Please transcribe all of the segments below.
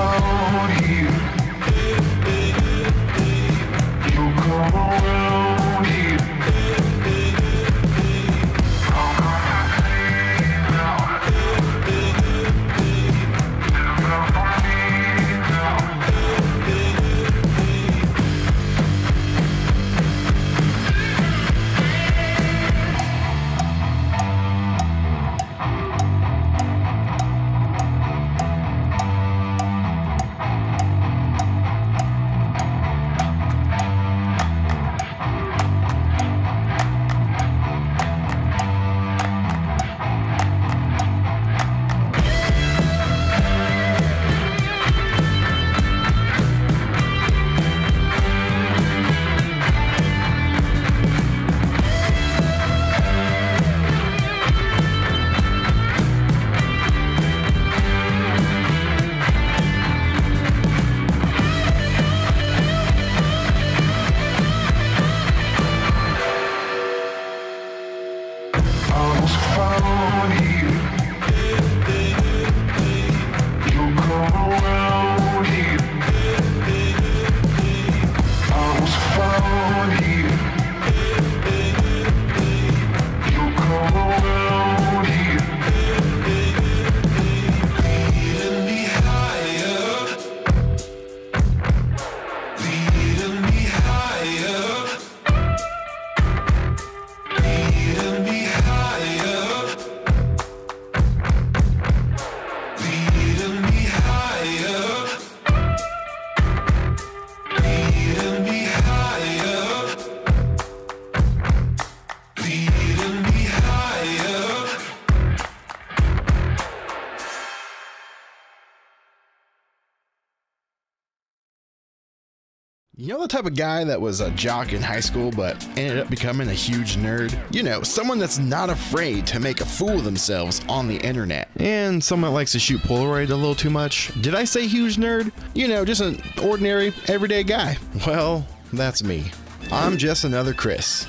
found here. Type of guy that was a jock in high school but ended up becoming a huge nerd? You know, someone that's not afraid to make a fool of themselves on the internet. And someone that likes to shoot Polaroid a little too much. Did I say huge nerd? You know, just an ordinary, everyday guy. Well, that's me. I'm just another Chris.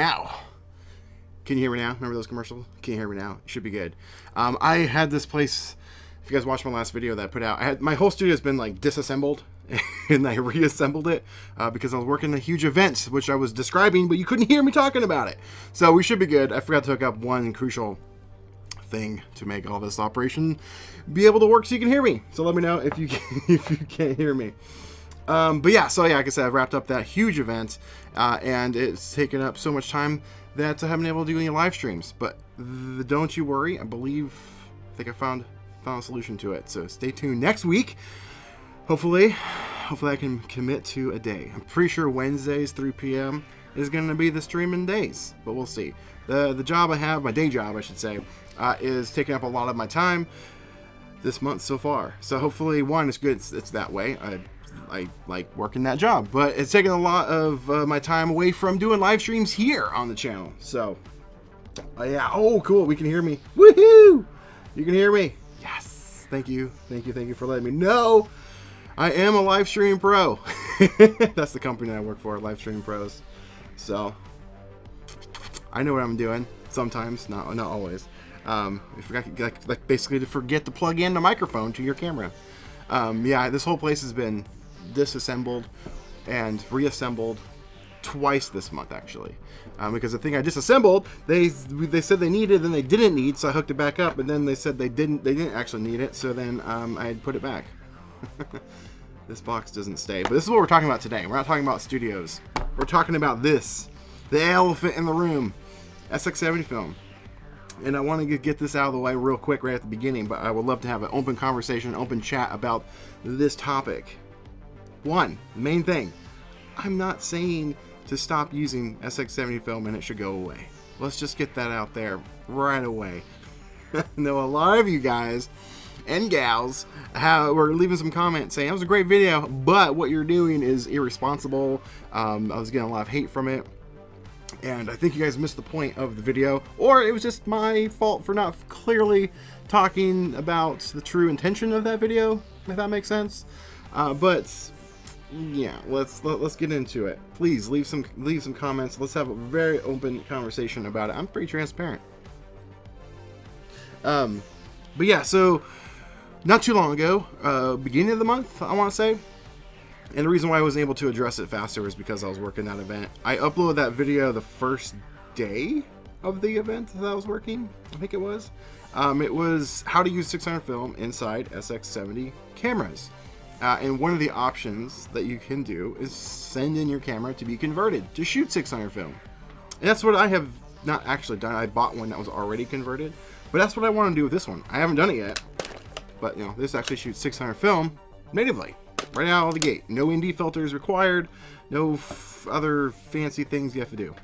Now. Can you hear me now? Remember those commercials? Can you hear me now? It should be good. Um, I had this place. If you guys watched my last video that I put out, I had my whole studio has been like disassembled, and I reassembled it uh, because I was working a huge event, which I was describing, but you couldn't hear me talking about it. So we should be good. I forgot to hook up one crucial thing to make all this operation be able to work so you can hear me. So let me know if you if you can't hear me. Um, but yeah, so yeah, like I said, I've wrapped up that huge event, uh, and it's taken up so much time that I haven't been able to do any live streams. But don't you worry, I believe, I think I found found a solution to it. So stay tuned next week. Hopefully, hopefully I can commit to a day. I'm pretty sure Wednesdays 3 p.m. is going to be the streaming days, but we'll see. the The job I have, my day job, I should say, uh, is taking up a lot of my time this month so far. So hopefully, one, it's good. It's, it's that way. I I like working that job, but it's taking a lot of uh, my time away from doing live streams here on the channel. So, uh, yeah. Oh, cool. We can hear me. Woohoo! You can hear me. Yes. Thank you. Thank you. Thank you for letting me know. I am a live stream pro. That's the company I work for, Live Stream Pros. So, I know what I'm doing. Sometimes, not not always. Um, you forgot, like, like basically to forget to plug in the microphone to your camera. Um, yeah, this whole place has been disassembled and reassembled twice this month actually. Um, because the thing I disassembled they they said they needed and they didn't need so I hooked it back up and then they said they didn't they didn't actually need it so then um, I had put it back. This box doesn't stay but this is what we're talking about today. We're not talking about studios. We're talking about this. The elephant in the room. SX70 film. And I want to get this out of the way real quick right at the beginning, but I would love to have an open conversation, open chat about this topic. One, main thing, I'm not saying to stop using SX70 film and it should go away. Let's just get that out there right away. I know a lot of you guys and gals have, were leaving some comments saying it was a great video, but what you're doing is irresponsible. Um, I was getting a lot of hate from it and I think you guys missed the point of the video, or it was just my fault for not clearly talking about the true intention of that video, if that makes sense. Uh, but yeah, let's let, us get into it. Please leave some leave some comments. Let's have a very open conversation about it. I'm pretty transparent. Um, but yeah, so not too long ago, uh, beginning of the month, I want to say, and the reason why I was able to address it faster was because I was working that event. I uploaded that video the first day of the event that I was working, I think it was. Um, it was how to use 600 film inside SX70 cameras. Uh, and one of the options that you can do is send in your camera to be converted to shoot 600 film. And that's what I have not actually done. I bought one that was already converted, but that's what I want to do with this one. I haven't done it yet, but you know, this actually shoots 600 film natively right out of the gate. No ND filters required. No other fancy things you have to do.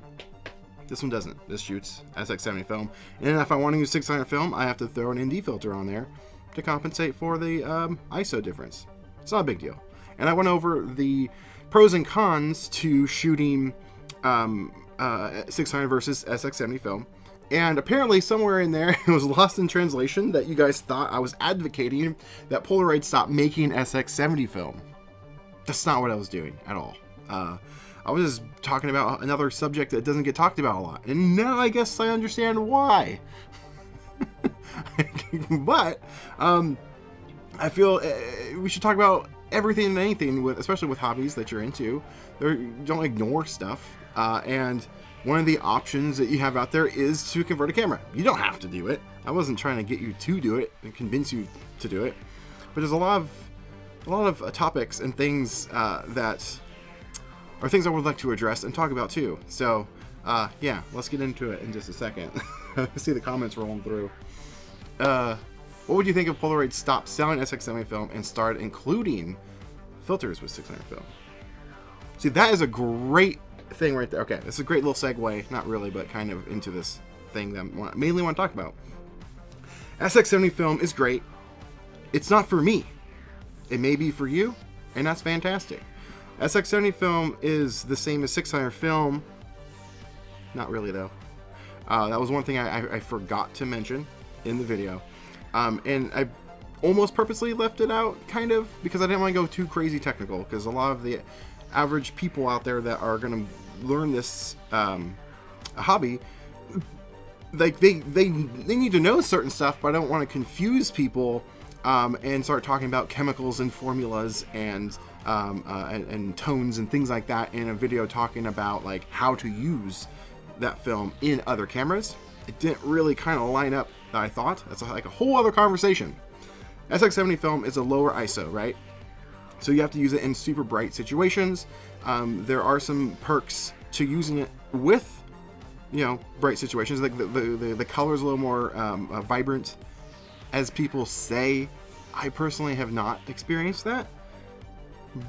This one doesn't. This shoots SX70 film. And if I want to use 600 film, I have to throw an ND filter on there to compensate for the um, ISO difference. It's not a big deal. And I went over the pros and cons to shooting um, uh, 600 versus SX70 film. And apparently, somewhere in there, it was lost in translation that you guys thought I was advocating that Polaroid stop making SX70 film. That's not what I was doing at all. Uh, I was just talking about another subject that doesn't get talked about a lot. And now I guess I understand why. but um, I feel uh, we should talk about everything and anything, with, especially with hobbies that you're into. don't ignore stuff. Uh, and one of the options that you have out there is to convert a camera. You don't have to do it. I wasn't trying to get you to do it and convince you to do it. But there's a lot of a lot of uh, topics and things uh, that are things I would like to address and talk about too. So uh, yeah, let's get into it in just a second. See the comments rolling through. What would you think if Polaroid stopped selling SX70 film and started including filters with 600 film? See, that is a great thing right there. Okay, is a great little segue, not really, but kind of into this thing that I mainly want to talk about. SX70 film is great. It's not for me. It may be for you, and that's fantastic. SX70 film is the same as 600 film. Not really, though. Uh, that was one thing I, I, I, forgot to mention in the video. Um, and I almost purposely left it out, kind of, because I didn't want to go too crazy technical, because a lot of the average people out there that are going to learn this um, hobby like they they they need to know certain stuff but i don't want to confuse people um, and start talking about chemicals and formulas and, um, uh, and, and tones and things like that in a video talking about like how to use that film in other cameras. It didn't really kind of line up i thought that's like a whole other conversation sx70 film is a lower iso right So you have to use it in super bright situations. Um, there are some perks to using it with, you know, bright situations. Like the the, the, the color's a little more um, uh, vibrant, as people say. I personally have not experienced that,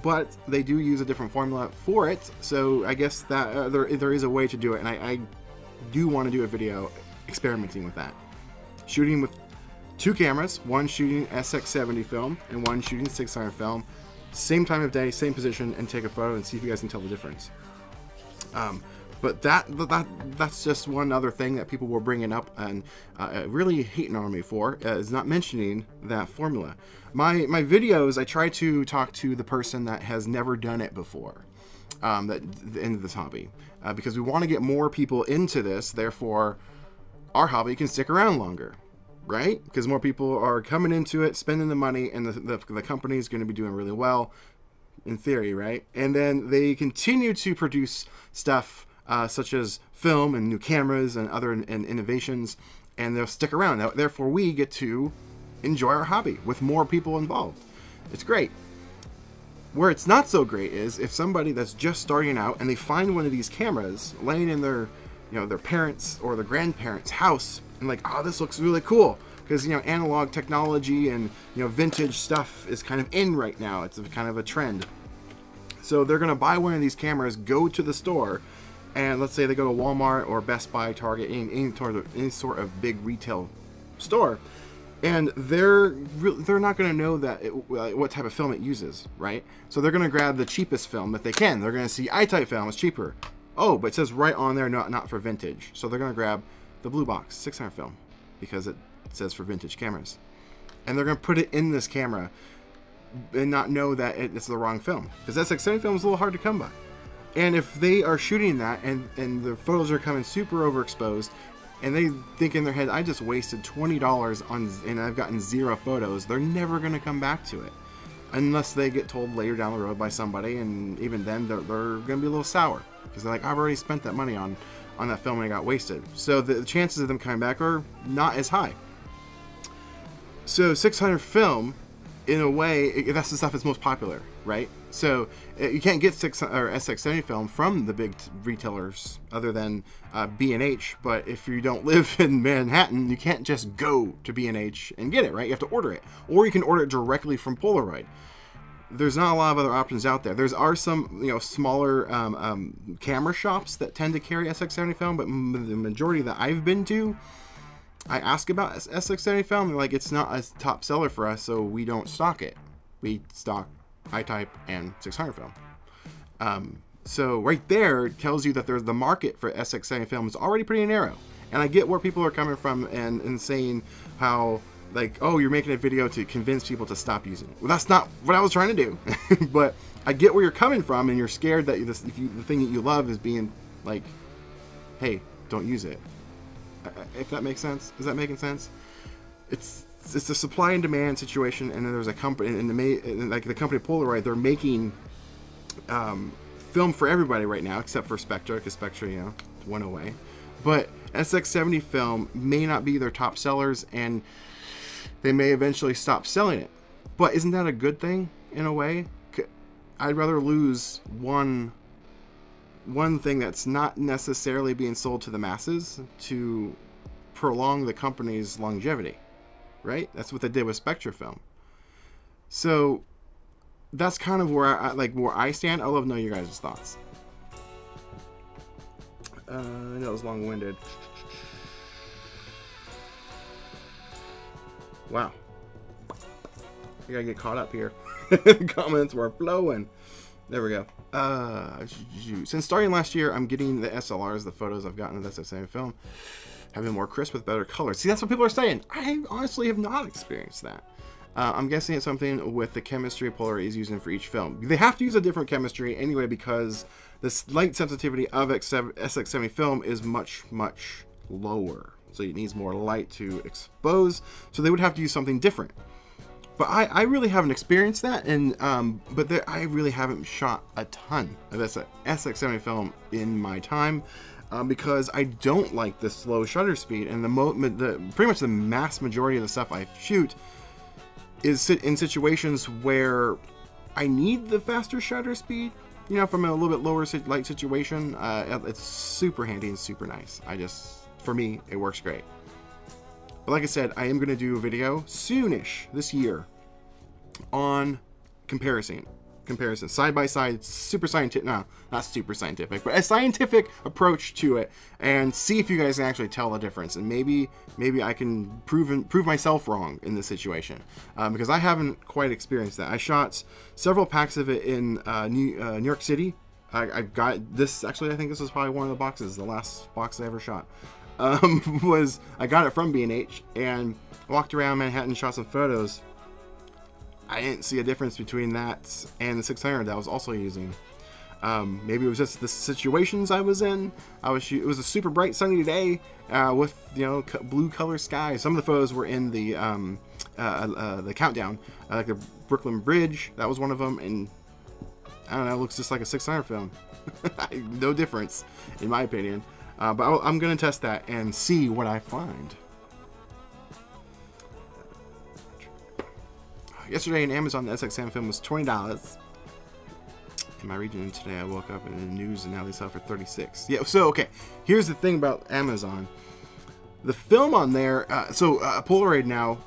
but they do use a different formula for it. So I guess that uh, there there is a way to do it, and I, I do want to do a video experimenting with that, shooting with two cameras, one shooting SX70 film and one shooting 600 film, same time of day, same position, and take a photo and see if you guys can tell the difference. Um, but that that that's just one other thing that people were bringing up and uh, really hating on me for uh, is not mentioning that formula. My my videos, I try to talk to the person that has never done it before, um, that into this hobby, uh, because we want to get more people into this. Therefore, our hobby can stick around longer right? Because more people are coming into it, spending the money, and the, the, the company is going to be doing really well, in theory, right? And then they continue to produce stuff uh, such as film and new cameras and other in, and innovations, and they'll stick around. Now, therefore, we get to enjoy our hobby with more people involved. It's great. Where it's not so great is if somebody that's just starting out and they find one of these cameras laying in their, you know, their parents' or their grandparents' house and like, oh, this looks really cool because you know analog technology and you know vintage stuff is kind of in right now. It's a, kind of a trend. So they're gonna buy one of these cameras, go to the store, and let's say they go to Walmart or Best Buy, Target, any, any, sort, of, any sort of big retail store, and they're re- they're not going to know that it, what type of film it uses, right? So they're going to grab the cheapest film that they can. They're going to see I-type film is cheaper. Oh, but it says right on there, not not for vintage. So they're going to grab the blue box 600 film because it says for vintage cameras, and they're going to put it in this camera and not know that it, it's the wrong film because SX70 film is a little hard to come by. And if they are shooting that and and the photos are coming super overexposed, and they think in their head, I just wasted twenty dollars on and I've gotten zero photos, they're never going to come back to it unless they get told later down the road by somebody, and even then they're, they're going to be a little sour because they're like, I've already spent that money on on that film and it got wasted. So the chances of them coming back are not as high. So 600 film, in a way, that's the stuff that's most popular, right? So uh, you can't get 600 or SX70 film from the big retailers other than uh, B&H. But if you don't live in Manhattan, you can't just go to B&H and get it, right? You have to order it, or you can order it directly from Polaroid. There's not a lot of other options out there. There's are some you know smaller um, um, camera shops that tend to carry SX70 film, but the majority that I've been to I ask about SX70 film, they're like, it's not a top seller for us, so we don't stock it. We stock I-type and 600 film. Um, so right there it tells you that there's the market for SX70 film is already pretty narrow. And I get where people are coming from and, and saying how like, oh, you're making a video to convince people to stop using it. Well, that's not what I was trying to do. but I get where you're coming from, and you're scared that this, you, the thing that you love is being like, hey, don't use it if that makes sense. Is that making sense? It's it's a supply and demand situation, and then there's a company, and the like the company Polaroid, they're making um, film for everybody right now, except for Spectra, because Spectra, you know, went away. But SX70 film may not be their top sellers, and they may eventually stop selling it. But isn't that a good thing in a way? I'd rather lose one one thing that's not necessarily being sold to the masses to prolong the company's longevity, right? That's what they did with Spectra Film. So that's kind of where I like where I stand. I'd love to know your guys' thoughts. Uh, I know it was long-winded. Wow. I gotta get caught up here. Comments were flowing. There we go. Uh, since starting last year, I'm getting the SLRs, the photos I've gotten of this same film, have been more crisp with better color. See, that's what people are saying. I honestly have not experienced that. Uh, I'm guessing it's something with the chemistry Polaroid is using for each film. They have to use a different chemistry anyway because the light sensitivity of SX70 film is much, much lower. So it needs more light to expose. So they would have to use something different. But I, I really haven't experienced that, and um, but there, I really haven't shot a ton of SX70 film in my time um, because I don't like the slow shutter speed, and the, mo the pretty much the mass majority of the stuff I shoot is in situations where I need the faster shutter speed. You know, from a little bit lower light situation, uh, it's super handy and super nice. I just, for me, it works great. But like I said, I am going to do a video soonish this year on comparison comparison. Side by side super scientific no not super scientific but a scientific approach to it and see if you guys can actually tell the difference. And maybe maybe i can prove and prove myself wrong in this situation um, because i haven't quite experienced that. I shot several packs of it in uh, new, uh, new york city. I, I got this actually i think this was probably one of the boxes the last box i ever shot um, was i got it from b&h and walked around manhattan shot some photos I didn't see a difference between that and the 600 that I was also using. Um, maybe it was just the situations I was in. I was it was a super bright sunny day uh, with you know blue color sky. Some of the photos were in the um, uh, uh, the countdown, uh, like the Brooklyn Bridge. That was one of them, and I don't know, it looks just like a 600 film. no difference, in my opinion. Uh, but I'm gonna test that and see what I find. Yesterday in Amazon, the SXM film was twenty dollars. In my region today, I woke up in the news and now they sell for thirty six. Yeah. So okay, here's the thing about Amazon. The film on there, uh, so uh, Polaroid now,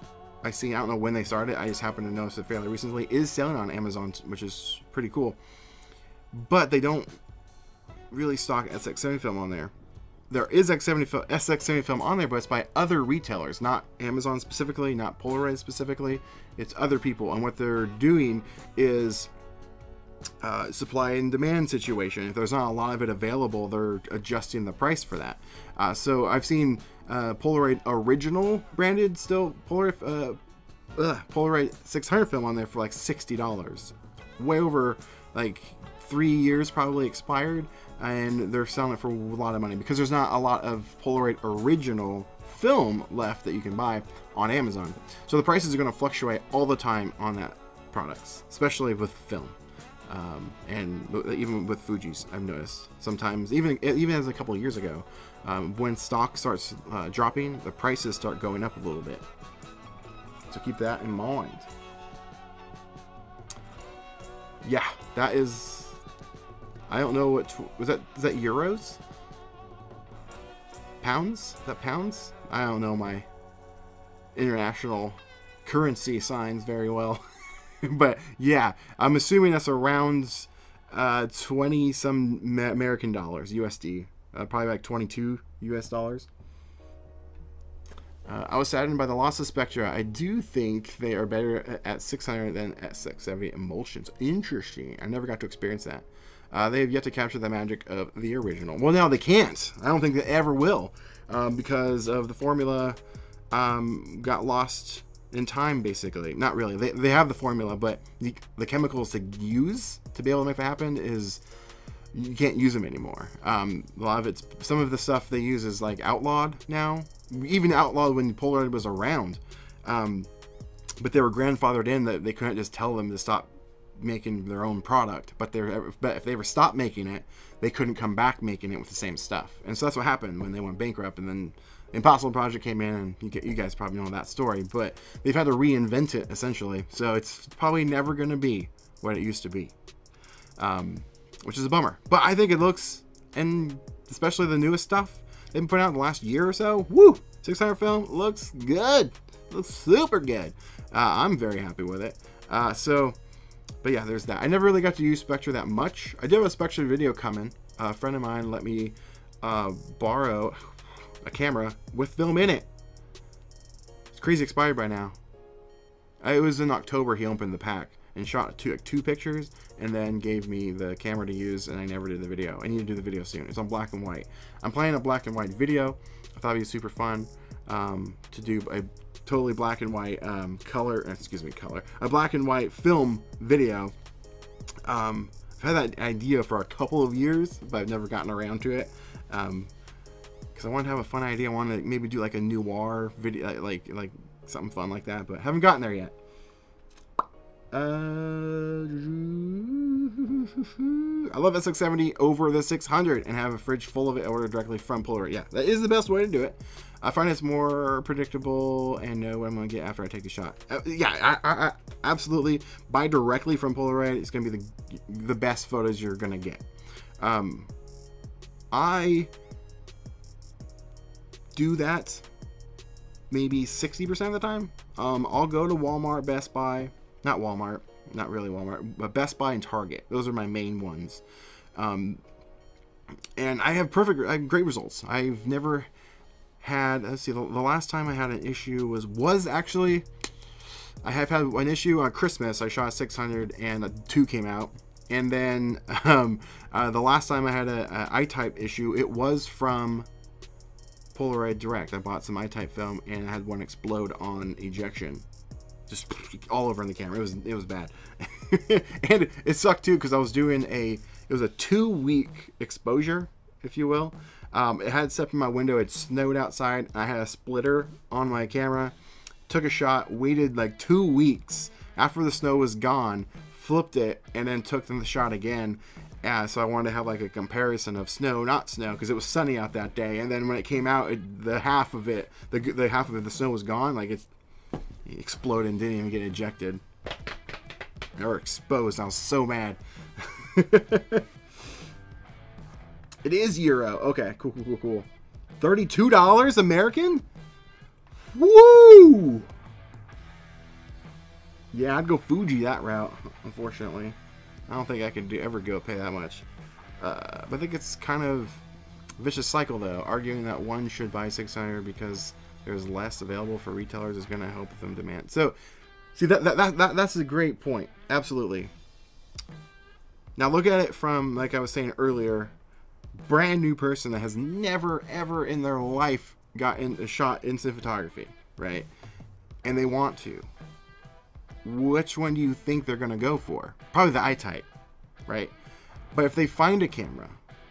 I see. I don't know when they started. I just happened to notice it fairly recently. Is selling on Amazon, which is pretty cool. But they don't really stock SX70 film on there there is X70 fil- SX70 film on there, but it's by other retailers, not Amazon specifically, not Polaroid specifically. It's other people, and what they're doing is uh, supply and demand situation. If there's not a lot of it available, they're adjusting the price for that. Uh, so I've seen uh, Polaroid original branded still Polaroid uh, ugh, Polaroid 600 film on there for like sixty dollars, way over like three years probably expired, and they're selling it for a lot of money because there's not a lot of Polaroid original film left that you can buy on Amazon. So the prices are going to fluctuate all the time on that products, especially with film. Um, and even with Fuji's, I've noticed sometimes, even even as a couple years ago, um, when stock starts uh, dropping, the prices start going up a little bit. So keep that in mind. Yeah, that is. I don't know what was that. Is that euros? Pounds? Is that pounds? I don't know my international currency signs very well. but yeah, I'm assuming that's around uh, 20 some American dollars, USD. Uh, probably like 22 US dollars. Uh, I was saddened by the loss of Spectra. I do think they are better at 600 than at 670 emulsions. Interesting. I never got to experience that. Uh, they have yet to capture the magic of the original. Well, now they can't. I don't think they ever will um, because of the formula um, got lost in time, basically. Not really. They, they have the formula, but the, the chemicals to use to be able to make that happen is you can't use them anymore. Um, a lot of it's some of the stuff they use is like outlawed now, even outlawed when Polaroid was around. Um, but they were grandfathered in that they couldn't just tell them to stop making their own product. But they're but if they ever stopped making it, they couldn't come back making it with the same stuff. And so that's what happened when they went bankrupt. And then Impossible Project came in, and you, get, you guys probably know that story. But they've had to reinvent it essentially. So it's probably never going to be what it used to be. Um, which is a bummer. But I think it looks, and especially the newest stuff they've been putting out in the last year or so, woo, 600 film looks good. Looks super good. Uh, I'm very happy with it. Uh, so, but yeah, there's that. I never really got to use Spectra that much. I did have a Spectra video coming. a friend of mine let me uh, borrow a camera with film in it. It's crazy expired by now. It was in October he opened the pack and shot two like two pictures and then gave me the camera to use and I never did the video. I need to do the video soon. It's on black and white. I'm playing a black and white video. I thought it'd be super fun um, to do a totally black and white um, color, excuse me, color, a black and white film video. Um, I've had that idea for a couple of years, but I've never gotten around to it. Um, because I wanted to have a fun idea. I wanted to maybe do like a noir video, like like something fun like that, but haven't gotten there yet. Uh, I love SX70 over the 600 and have a fridge full of it ordered directly from Polaroid. Yeah, that is the best way to do it. I find it's more predictable and know what I'm to get after I take the shot. Uh, yeah, I, I, I absolutely buy directly from Polaroid. It's going to be the the best photos you're going to get. Um, I do that maybe 60% of the time. Um, I'll go to Walmart, Best Buy, not Walmart, not really Walmart, but Best Buy and Target. Those are my main ones. Um, and I have perfect, I have great results. I've never had, let's see, the, the last time I had an issue was, was actually, I have had an issue on Christmas. I shot 600 and a 2 came out. And then um, uh, the last time I had a, a I-type issue, it was from Polaroid Direct. I bought some I-type film and I had one explode on ejection, just all over in the camera. It was it was bad, and it sucked too because I was doing a it was a two week exposure, if you will. Um, it had stuff in my window. It snowed outside. I had a splitter on my camera. Took a shot. Waited like two weeks after the snow was gone. Flipped it and then took the shot again. Yeah, so I wanted to have like a comparison of snow, not snow, because it was sunny out that day. And then when it came out, it, the half of it, the, the half of it, the snow was gone. Like it, exploded and didn't even get ejected or exposed. I was so mad. it is euro. Okay, cool, cool, cool, cool. Thirty-two dollars American. Woo! Yeah, I'd go Fuji that route. Unfortunately, I don't think I could do, ever go pay that much. Uh, but I think it's kind of vicious cycle, though. Arguing that one should buy 600 because there's less available for retailers is going to help them demand. So, see that, that, that, that that's a great point. Absolutely. Now look at it from like I was saying earlier, brand new person that has never ever in their life gotten a shot instant photography, right? And they want to. Which one do you think they're gonna go for? Probably the I-type, right? But if they find a camera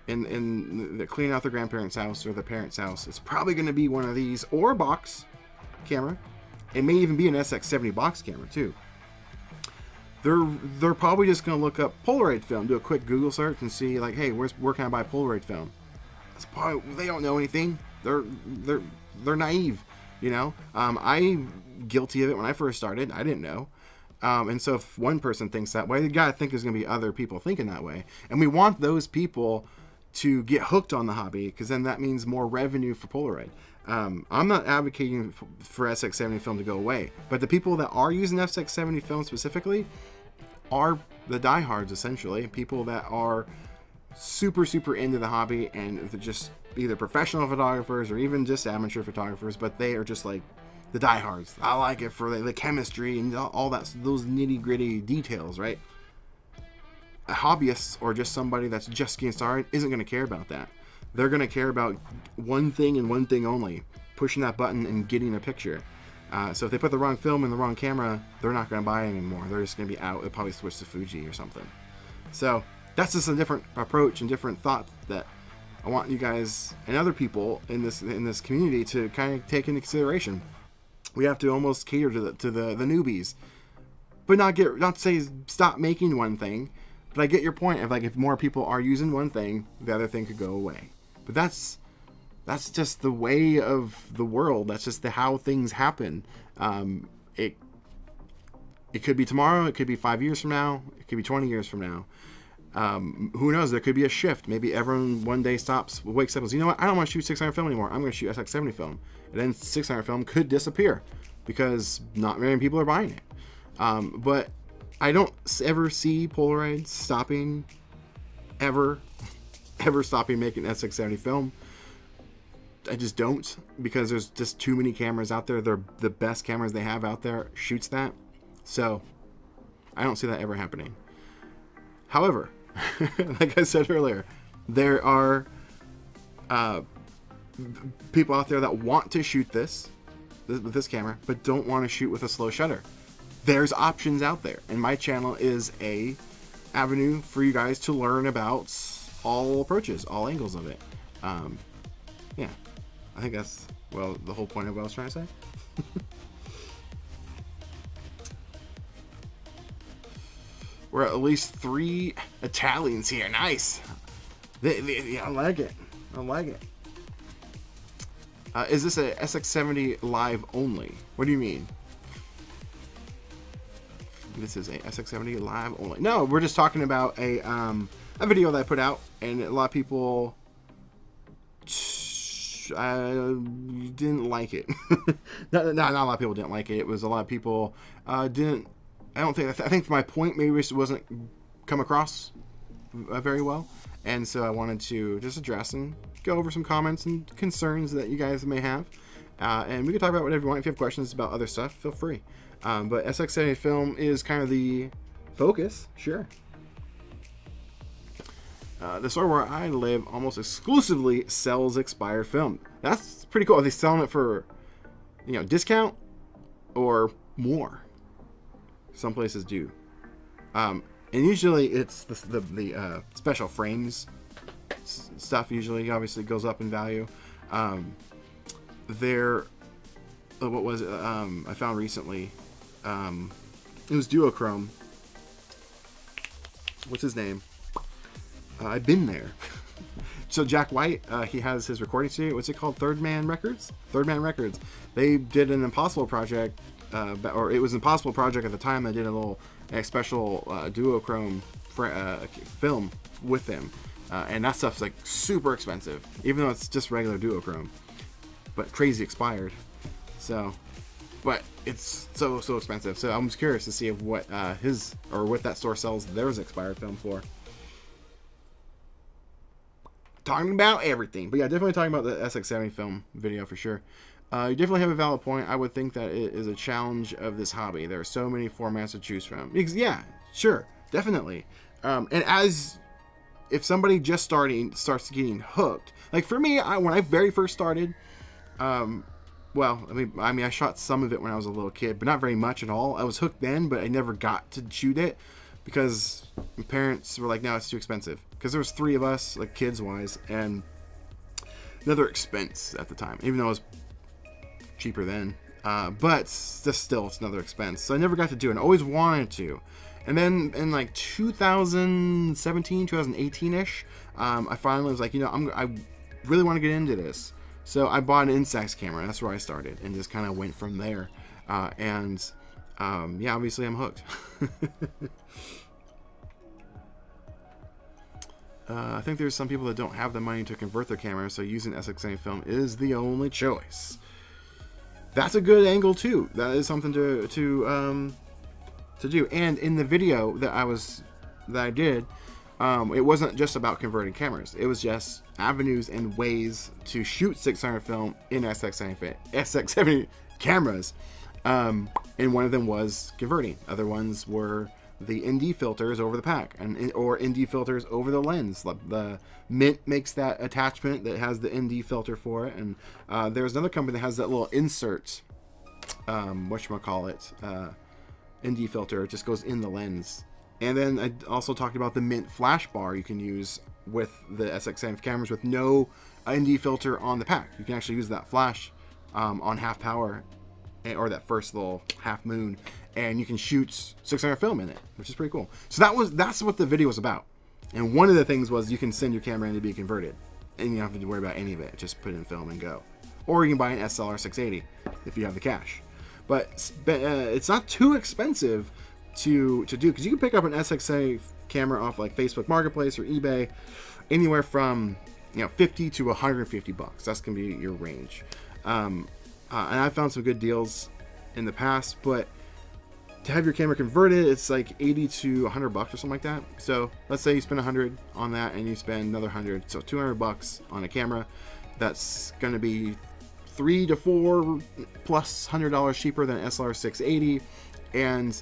in in the cleaning out their grandparents' house or the parents' house, it's probably gonna be one of these or a box camera. It may even be an SX70 box camera too they're they're probably just going to look up Polaroid film, do a quick Google search, and see like, hey, where's where can I buy Polaroid film? That's probably they don't know anything. They're they're they're naive, you know. Um, I'm guilty of it when I first started. I didn't know. Um, and so if one person thinks that way, you gotta think there's gonna be other people thinking that way, and we want those people to get hooked on the hobby because then that means more revenue for Polaroid. Um, I'm not advocating for SX70 film to go away, but the people that are using SX70 film specifically are the diehards essentially, people that are super super into the hobby and just either professional photographers or even just amateur photographers, but they are just like the diehards. I like it for the, the chemistry and all that those nitty gritty details, right? A hobbyist or just somebody that's just getting started isn't going to care about that they're going to care about one thing and one thing only pushing that button and getting a picture. Uh, so if they put the wrong film in the wrong camera, they're not going to buy it anymore. They're just going to be out. They'll probably switch to Fuji or something. So that's just a different approach and different thought that I want you guys and other people in this in this community to kind of take into consideration. We have to almost cater to the to the, the newbies, but not get not say stop making one thing. But I get your point of like if more people are using one thing, the other thing could go away. But that's that's just the way of the world. That's just the how things happen. Um, it it could be tomorrow. It could be five years from now. It could be twenty years from now. Um, who knows? There could be a shift. Maybe everyone one day stops, wakes up, and says, "You know what? I don't want to shoot 600 film anymore. I'm going to shoot SX70 film." And then 600 film could disappear because not many people are buying it. Um, but I don't ever see Polaroid stopping ever ever stopping making SX70 film. I just don't because there's just too many cameras out there. They're the best cameras they have out there shoots that. So I don't see that ever happening. However, like I said earlier, there are uh, people out there that want to shoot this with this camera, but don't want to shoot with a slow shutter. There's options out there, and my channel is a avenue for you guys to learn about all approaches, all angles of it. Um, yeah, I think that's, well, the whole point of what I was trying to say. We're at least three Italians here. Nice. They, they, yeah, I like it. I like it. Uh, is this a SX70 live only? What do you mean? This is a SX70 live only. No, we're just talking about a um, a video that I put out, and a lot of people uh, didn't like it. not, not, not a lot of people didn't like it. It was a lot of people uh, didn't. I don't think. I think my point maybe just wasn't come across uh, very well, and so I wanted to just address and go over some comments and concerns that you guys may have. Uh, and we can talk about whatever you want. If you have questions about other stuff, feel free. Um, but SX70 film is kind of the focus, sure. Uh, the store where I live almost exclusively sells expired film. That's pretty cool. Are they selling it for, you know, discount or more? Some places do. Um, and usually it's the, the, the uh, special frames stuff usually obviously goes up in value. Um, there, uh, what was it? Um, I found recently, um, it was duochrome. What's his name? Uh, I've been there. so Jack White, uh, he has his recording studio. What's it called? Third Man Records. Third Man Records. They did an Impossible project, uh, or it was an Impossible project at the time. I did a little a special uh, duochrome uh, film with them, uh, and that stuff's like super expensive, even though it's just regular duochrome, but crazy expired. So, but it's so so expensive. So I'm just curious to see what uh, his or what that store sells theirs expired film for talking about everything. But yeah, definitely talking about the SX70 film video for sure. Uh, you definitely have a valid point. I would think that it is a challenge of this hobby. There are so many formats to choose from. Yeah, sure, definitely. Um, and as if somebody just starting starts getting hooked, like for me, I, when I very first started, um, well, I mean, I mean, I shot some of it when I was a little kid, but not very much at all. I was hooked then, but I never got to shoot it because my parents were like, "No, it's too expensive." Because there was three of us, like kids wise, and another expense at the time, even though it was cheaper then. Uh, but just still, it's another expense. So I never got to do it. I always wanted to. And then in like 2017, 2018 ish, um, I finally was like, you know, I'm, I really want to get into this. So I bought an Instax camera. That's where I started, and just kind of went from there. Uh, and um, yeah, obviously I'm hooked. Uh, I think there's some people that don't have the money to convert their camera, so using SX70 film is the only choice. That's a good angle too. That is something to to um, to do. And in the video that I was that I did, um, it wasn't just about converting cameras. It was just avenues and ways to shoot 600 film in SX70 SX70 cameras. Um, and one of them was converting. Other ones were the ND filters over the pack, and or ND filters over the lens. The Mint makes that attachment that has the ND filter for it, and uh, there's another company that has that little insert. Um, what call it? Uh, ND filter. It just goes in the lens. And then I also talked about the Mint flash bar you can use with the SX70 cameras with no ND filter on the pack. You can actually use that flash um, on half power eh, or that first little half moon and you can shoot 600 film in it, which is pretty cool. So that was that's what the video was about. And one of the things was you can send your camera in to be converted, and you don't have to worry about any of it. Just put in film and go. Or you can buy an SLR 680 if you have the cash. But uh, it's not too expensive to to do because you can pick up an SX70 camera off like Facebook Marketplace or eBay, anywhere from you know 50 to 150 bucks. That's gonna be your range. Um, uh, and I found some good deals in the past, but to have your camera converted, it's like 80 to 100 bucks or something like that. So let's say you spend 100 on that and you spend another 100, so 200 bucks on a camera. That's going to be three to four plus hundred dollars cheaper than SLR 680, and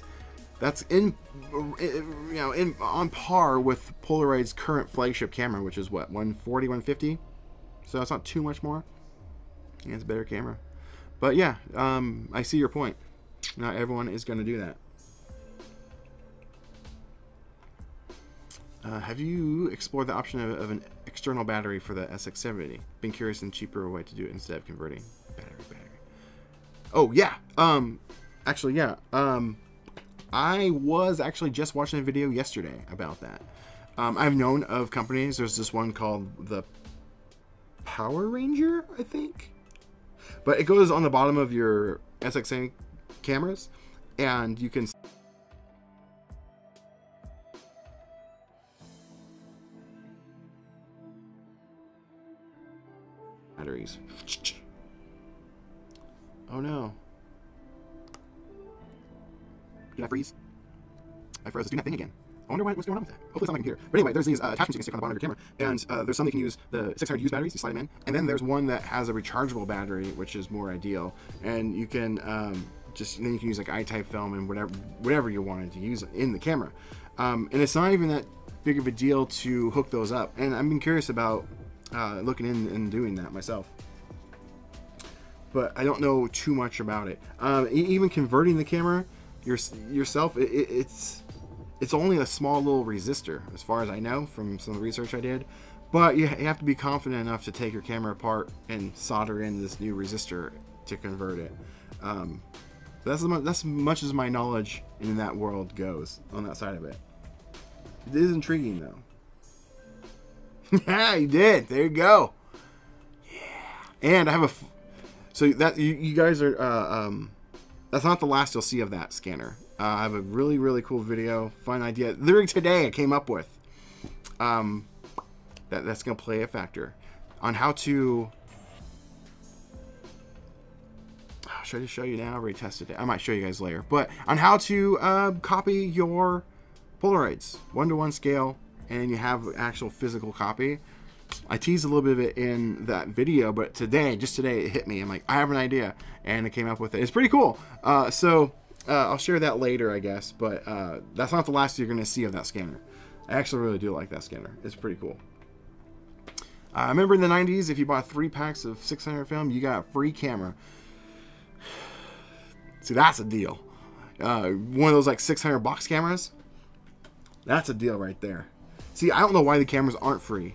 that's in you know in on par with Polaroid's current flagship camera, which is what 140, 150. So it's not too much more. Yeah, it's a better camera. But yeah, um, I see your point. Not everyone is going to do that. Uh, have you explored the option of, of, an external battery for the SX70? Been curious and cheaper way to do it instead of converting battery battery. Oh yeah. Um, actually yeah. Um, I was actually just watching a video yesterday about that. Um, I've known of companies. There's this one called the Power Ranger, I think. but it goes on the bottom of your SXA cameras, and you can. Batteries. Oh no. Did I freeze? I froze. It's doing that thing again. I wonder why, what's going on with that. Hopefully it's not my computer. But anyway, there's these uh, attachments you can stick on the bottom of your camera, and uh, there's some that can use the 600 use batteries. You slide them in, and then there's one that has a rechargeable battery, which is more ideal. And you can um, just then you can use like I-type film and whatever whatever you wanted to use in the camera. Um, and it's not even that big of a deal to hook those up. And I've been curious about uh, looking in and doing that myself but I don't know too much about it. Um, even converting the camera your, yourself, it, it, it's it's only a small little resistor, as far as I know from some of the research I did. But you, you have to be confident enough to take your camera apart and solder in this new resistor to convert it. Um, that's as mu- that's as much as my knowledge in that world goes on that side of it. It is intriguing though. yeah, you did. There you go. Yeah. And I have a. So that you, you guys are. Uh, um, that's not the last you'll see of that scanner. Uh, I have a really really cool video, fun idea. Literally today I came up with. Um, that that's gonna play a factor on how to. Should I just show you now? I already tested it. I might show you guys later. But on how to uh, copy your Polaroids, one to one scale, and you have actual physical copy. I teased a little bit of it in that video, but today, just today, it hit me. I'm like, I have an idea, and I came up with it. It's pretty cool. Uh, so uh, I'll share that later, I guess. But uh, that's not the last you're going to see of that scanner. I actually really do like that scanner. It's pretty cool. I remember in the 90s, if you bought three packs of 600 film, you got a free camera. See, that's a deal. Uh, one of those like 600 box cameras. That's a deal right there. See, I don't know why the cameras aren't free.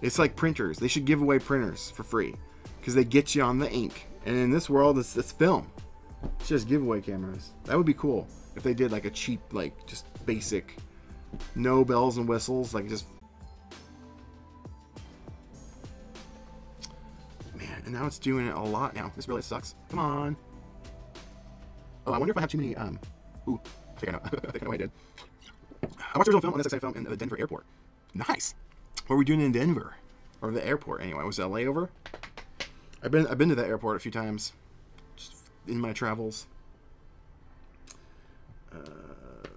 It's like printers. They should give away printers for free because they get you on the ink. And in this world, it's, it's film. It's just giveaway cameras. That would be cool if they did like a cheap, like just basic, no bells and whistles, like just. Man, and now it's doing it a lot now. This really sucks. Come on. Oh, I wonder if I have too many. Um, ooh, I think I know. I think I know I did. I watched original film on this film in the Denver airport. Nice. What were we doing in Denver? Or the airport anyway? Was it a layover? I've been I've been to that airport a few times. Just in my travels. Uh,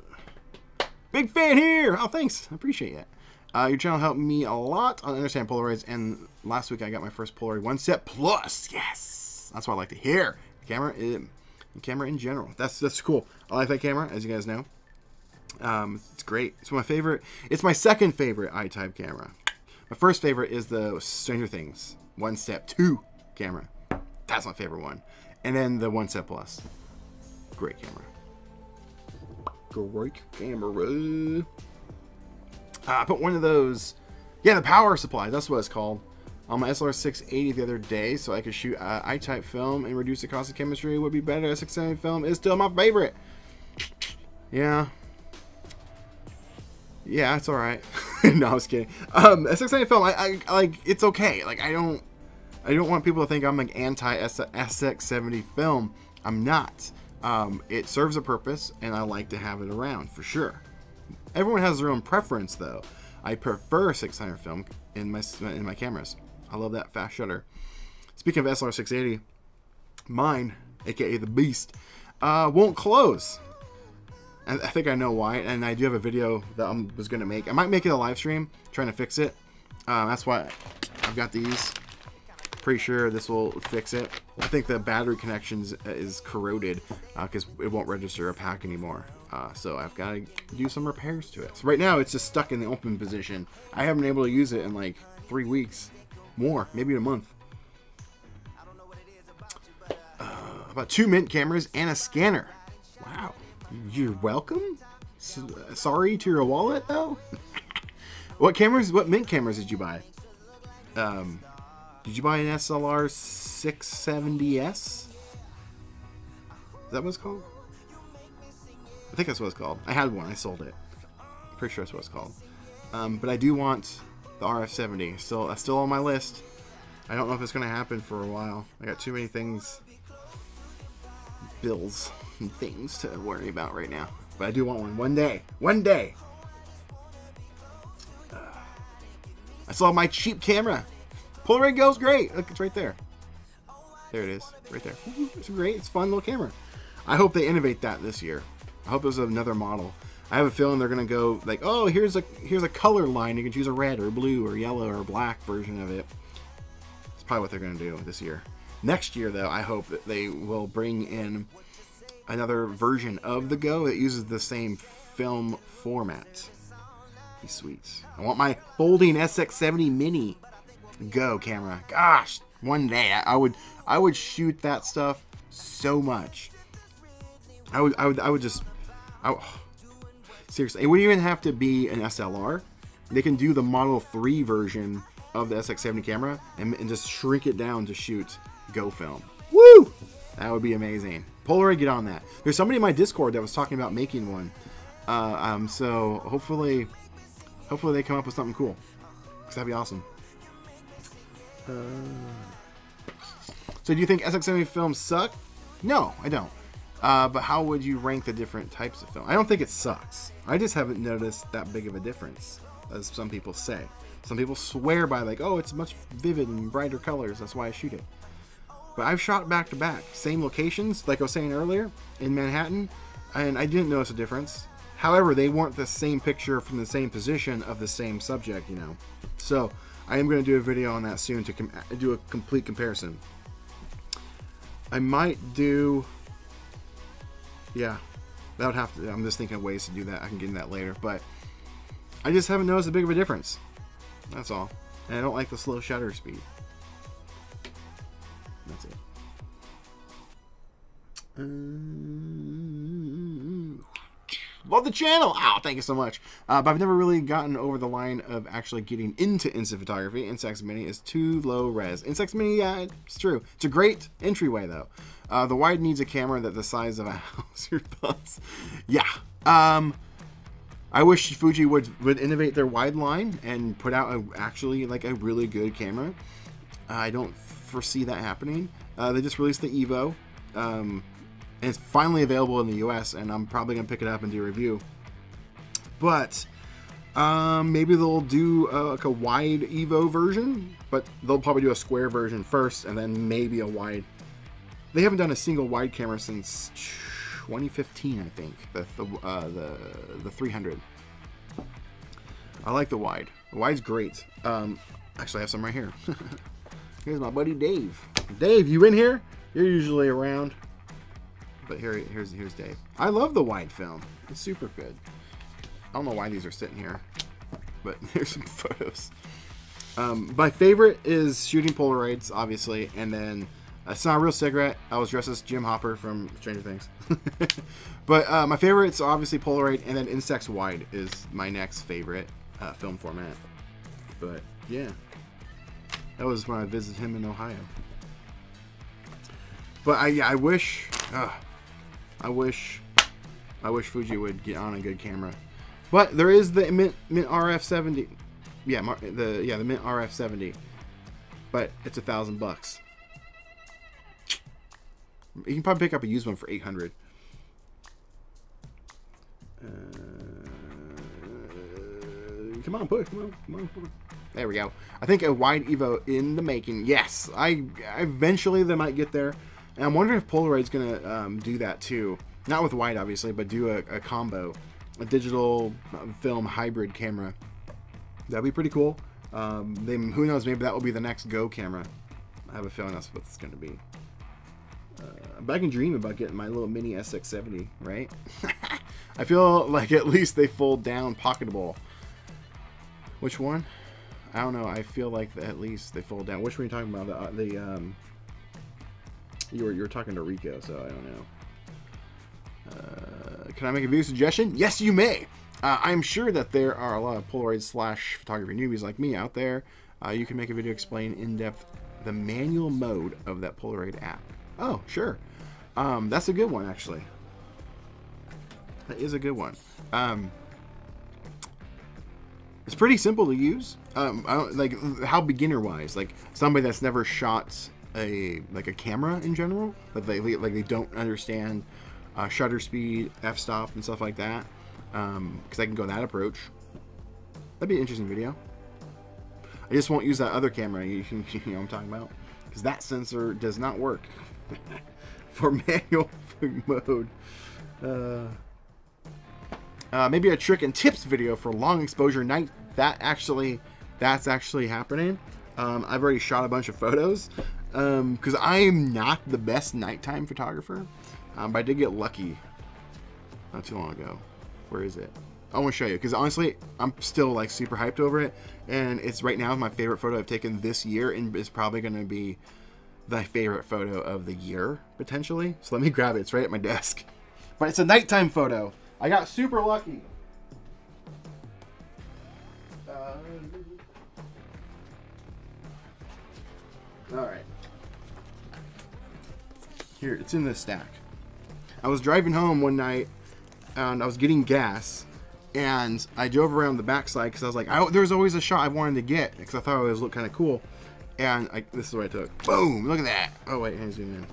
big fan here! Oh thanks. I appreciate it. Uh, your channel helped me a lot on understand Polaroids and last week I got my first Polaroid one step plus. Yes! That's what I like to hear. The Camera camera in general. That's that's cool. I like that camera, as you guys know. Um, it's great. It's my favorite. It's my second favorite I-type camera. My first favorite is the Stranger Things One Step Two camera. That's my favorite one. And then the One Step Plus. Great camera. Great camera. Uh, I put one of those. Yeah, the power supply. That's what it's called. On my SLR 680 the other day, so I could shoot uh, I-type film and reduce the cost of chemistry would be better. 670 film is still my favorite. Yeah, yeah, it's all right. no, I was kidding. Um, SX90 film, I, I like. It's okay. Like, I don't, I don't want people to think I'm like anti SX70 film. I'm not. Um, it serves a purpose, and I like to have it around for sure. Everyone has their own preference, though. I prefer 600 film in my in my cameras. I love that fast shutter. Speaking of SLR 680, mine, aka the Beast, uh, won't close. I I think I know why, and I do have a video that I was going to make. I might make it a live stream trying to fix it. Um, that's why I've got these. Pretty sure this will fix it. I think the battery connections is corroded because it won't register a pack anymore. Uh, so I've got to do some repairs to it. So right now it's just stuck in the open position. I haven't been able to use it in like three weeks, more, maybe in a month. Uh, about two mint cameras and a scanner. Wow. You're welcome. S- sorry to your wallet though. what cameras? What mint cameras did you buy? Um, did you buy an SLR 670S? Is that what it's called? I think that's what it's called. I had one. I sold it. Pretty sure that's what it's called. Um, but I do want the RF70. Still, that's still on my list. I don't know if it's gonna happen for a while. I got too many things, bills and things to worry about right now. But I do want one. One day. One day. Uh, I saw my cheap camera. Polaroid goes great. Look, it's right there. There it is. Right there. It's great. It's fun little camera. I hope they innovate that this year. I hope there's another model. I have a feeling they're gonna go like, oh, here's a here's a color line. You can choose a red or blue or yellow or black version of it. It's probably what they're gonna do this year. Next year, though, I hope that they will bring in another version of the Go that uses the same film format. Be sweet. I want my folding SX70 Mini Go camera. Gosh, one day I, I would I would shoot that stuff so much. I would I would I would just I, seriously. It wouldn't even have to be an SLR. They can do the Model 3 version of the SX70 camera and, and just shrink it down to shoot Go film. Woo! That would be amazing. Polaroid, get on that. There's somebody in my Discord that was talking about making one. Uh, um, so hopefully, hopefully they come up with something cool. Cause that'd be awesome. Uh, so do you think SX70 films suck? No, I don't. Uh, but how would you rank the different types of film? I don't think it sucks. I just haven't noticed that big of a difference, as some people say. Some people swear by like, oh, it's much vivid and brighter colors. That's why I shoot it. But I've shot back to back, same locations, like I was saying earlier, in Manhattan, and I didn't notice a difference. However, they weren't the same picture from the same position of the same subject, you know. So I am going to do a video on that soon to do a complete comparison. I might do, yeah, that would have to. I'm just thinking of ways to do that. I can get into that later, but I just haven't noticed a big of a difference. That's all. And I don't like the slow shutter speed. That's it. Um, love the channel. Oh, thank you so much. Uh, but I've never really gotten over the line of actually getting into instant photography. Instax Mini is too low res. Instax Mini, yeah, it's true. It's a great entryway though. Uh, the wide needs a camera that the size of a house. Your thoughts? Yeah. Um, I wish Fuji would would innovate their wide line and put out a, actually like a really good camera. I don't foresee that happening. Uh, they just released the Evo, um, it's finally available in the U.S. And I'm probably gonna pick it up and do a review. But um, maybe they'll do uh, like a wide Evo version, but they'll probably do a square version first, and then maybe a wide. They haven't done a single wide camera since 2015, I think. The the uh, the, the 300. I like the wide. The wide's great. Um, actually, I have some right here. Here's my buddy Dave. Dave, you in here? You're usually around. But here, here's here's Dave. I love the wide film. It's super good. I don't know why these are sitting here, but here's some photos. Um, my favorite is shooting Polaroids, obviously, and then uh, it's not a real cigarette. I was dressed as Jim Hopper from Stranger Things. but uh, my favorite is obviously Polaroid, and then Instax Wide is my next favorite uh, film format. But yeah, that was when I visited him in Ohio. But I, I wish, uh, I wish, I wish Fuji would get on a good camera. But there is the Mint, Mint RF 70. Yeah, the yeah the Mint RF 70. But it's a thousand bucks. You can probably pick up a used one for 800. Uh, come on, push. Come on, come on. There we go. I think a wide Evo in the making. Yes, I eventually they might get there, and I'm wondering if Polaroid's gonna um, do that too. Not with white, obviously, but do a, a combo, a digital um, film hybrid camera. That'd be pretty cool. Um, then who knows? Maybe that will be the next Go camera. I have a feeling that's what it's gonna be. Uh, but I can dream about getting my little mini SX70, right? I feel like at least they fold down pocketable. Which one? I don't know. I feel like at least they fold down. Which one are you talking about? The, uh, the um, you were you were talking to Rico, so I don't know. Uh, can I make a video suggestion? Yes, you may. Uh, I'm sure that there are a lot of Polaroid slash photography newbies like me out there. Uh, you can make a video explain in depth the manual mode of that Polaroid app. Oh, sure. Um, that's a good one, actually. That is a good one. Um, It's pretty simple to use. Um, like how beginner wise, like somebody that's never shot a like a camera in general, like they like they don't understand uh, shutter speed, f stop, and stuff like that. Because I can go that approach. That'd be an interesting video. I just won't use that other camera. You, you know what I'm talking about? Because that sensor does not work for manual mode. Uh, uh, maybe a trick and tips video for long exposure night. That actually, that's actually happening. Um, I've already shot a bunch of photos because I'm not the best nighttime photographer, um, but I did get lucky not too long ago. Where is it? I want to show you because honestly, I'm still like super hyped over it, and it's right now my favorite photo I've taken this year, and it's probably going to be the favorite photo of the year potentially. So let me grab it. It's right at my desk, but it's a nighttime photo. I got super lucky. Uh, all right. Here, it's in this stack. I was driving home one night and I was getting gas and I drove around the backside because I was like, I, there was always a shot I wanted to get because I thought it was look kind of cool. And I, this is what I took. Boom! Look at that. Oh wait, me zoom in.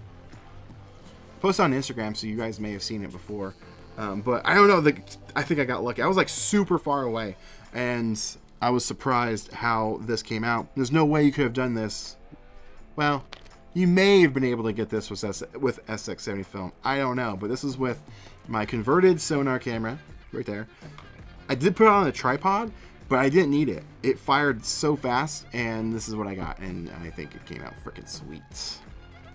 Post on Instagram, so you guys may have seen it before. Um, but I don't know. The, I think I got lucky. I was like super far away, and I was surprised how this came out. There's no way you could have done this. Well, you may have been able to get this with S with SX70 film. I don't know, but this is with my converted sonar camera right there. I did put it on a tripod, but I didn't need it. It fired so fast, and this is what I got, and I think it came out freaking sweet.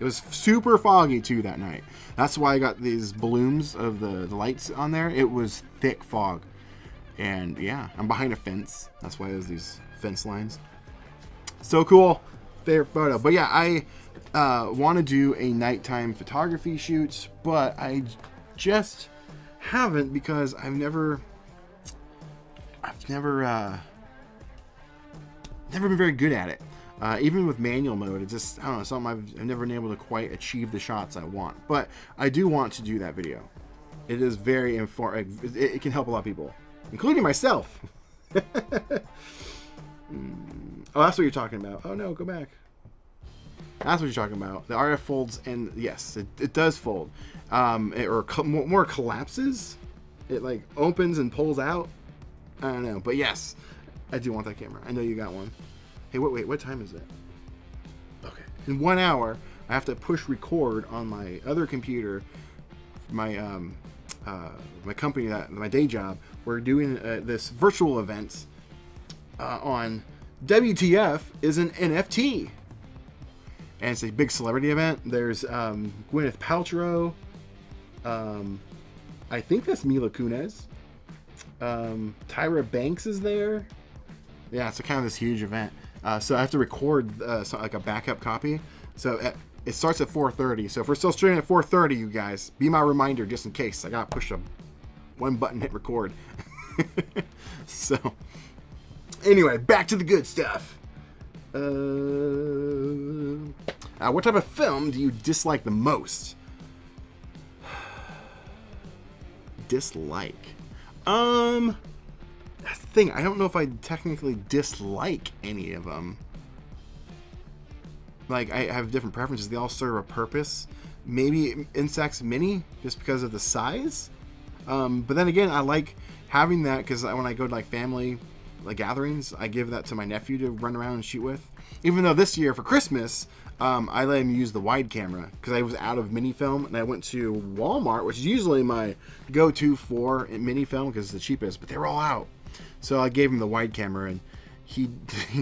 It was super foggy too that night. That's why I got these blooms of the, the lights on there. It was thick fog. And yeah, I'm behind a fence. That's why there's these fence lines. So cool. Favorite photo. But yeah, I uh, want to do a nighttime photography shoot, but I just haven't because I've never I've never uh, never been very good at it. Uh, even with manual mode, it's just I don't know something I've, I've never been able to quite achieve the shots I want. But I do want to do that video. It is very informative. It, it can help a lot of people, including myself. Mm. Oh, that's what you're talking about. Oh no, go back. That's what you're talking about. The RF folds, and yes, it, it does fold, um, it, or co more collapses. It like opens and pulls out. I don't know, but yes, I do want that camera. I know you got one. Hey, wait, wait, what time is it? Okay, in one hour, I have to push record on my other computer, my um, uh, my company that my day job. We're doing uh, this virtual event uh, on WTF is an NFT. And it's a big celebrity event. There's um, Gwyneth Paltrow. Um, I think that's Mila Kunis. Um, Tyra Banks is there. Yeah, it's a kind of this huge event. Uh, so I have to record uh, so, like a backup copy. So at, it starts at 4:30. So if we're still streaming at 4:30, you guys, be my reminder just in case. I gotta push a one button, hit record. so anyway, back to the good stuff. Uh, uh, what type of film do you dislike the most? dislike. Um, that's the thing. I don't know if I technically dislike any of them. Like, I have different preferences. They all serve a purpose. Maybe Instax Mini, just because of the size. Um, but then again, I like having that because when I go to like family like gatherings, I give that to my nephew to run around and shoot with. Even though this year for Christmas, um, I let him use the wide camera because I was out of mini film and I went to Walmart, which is usually my go-to for mini film because it's the cheapest, but they were all out. So I gave him the wide camera and he,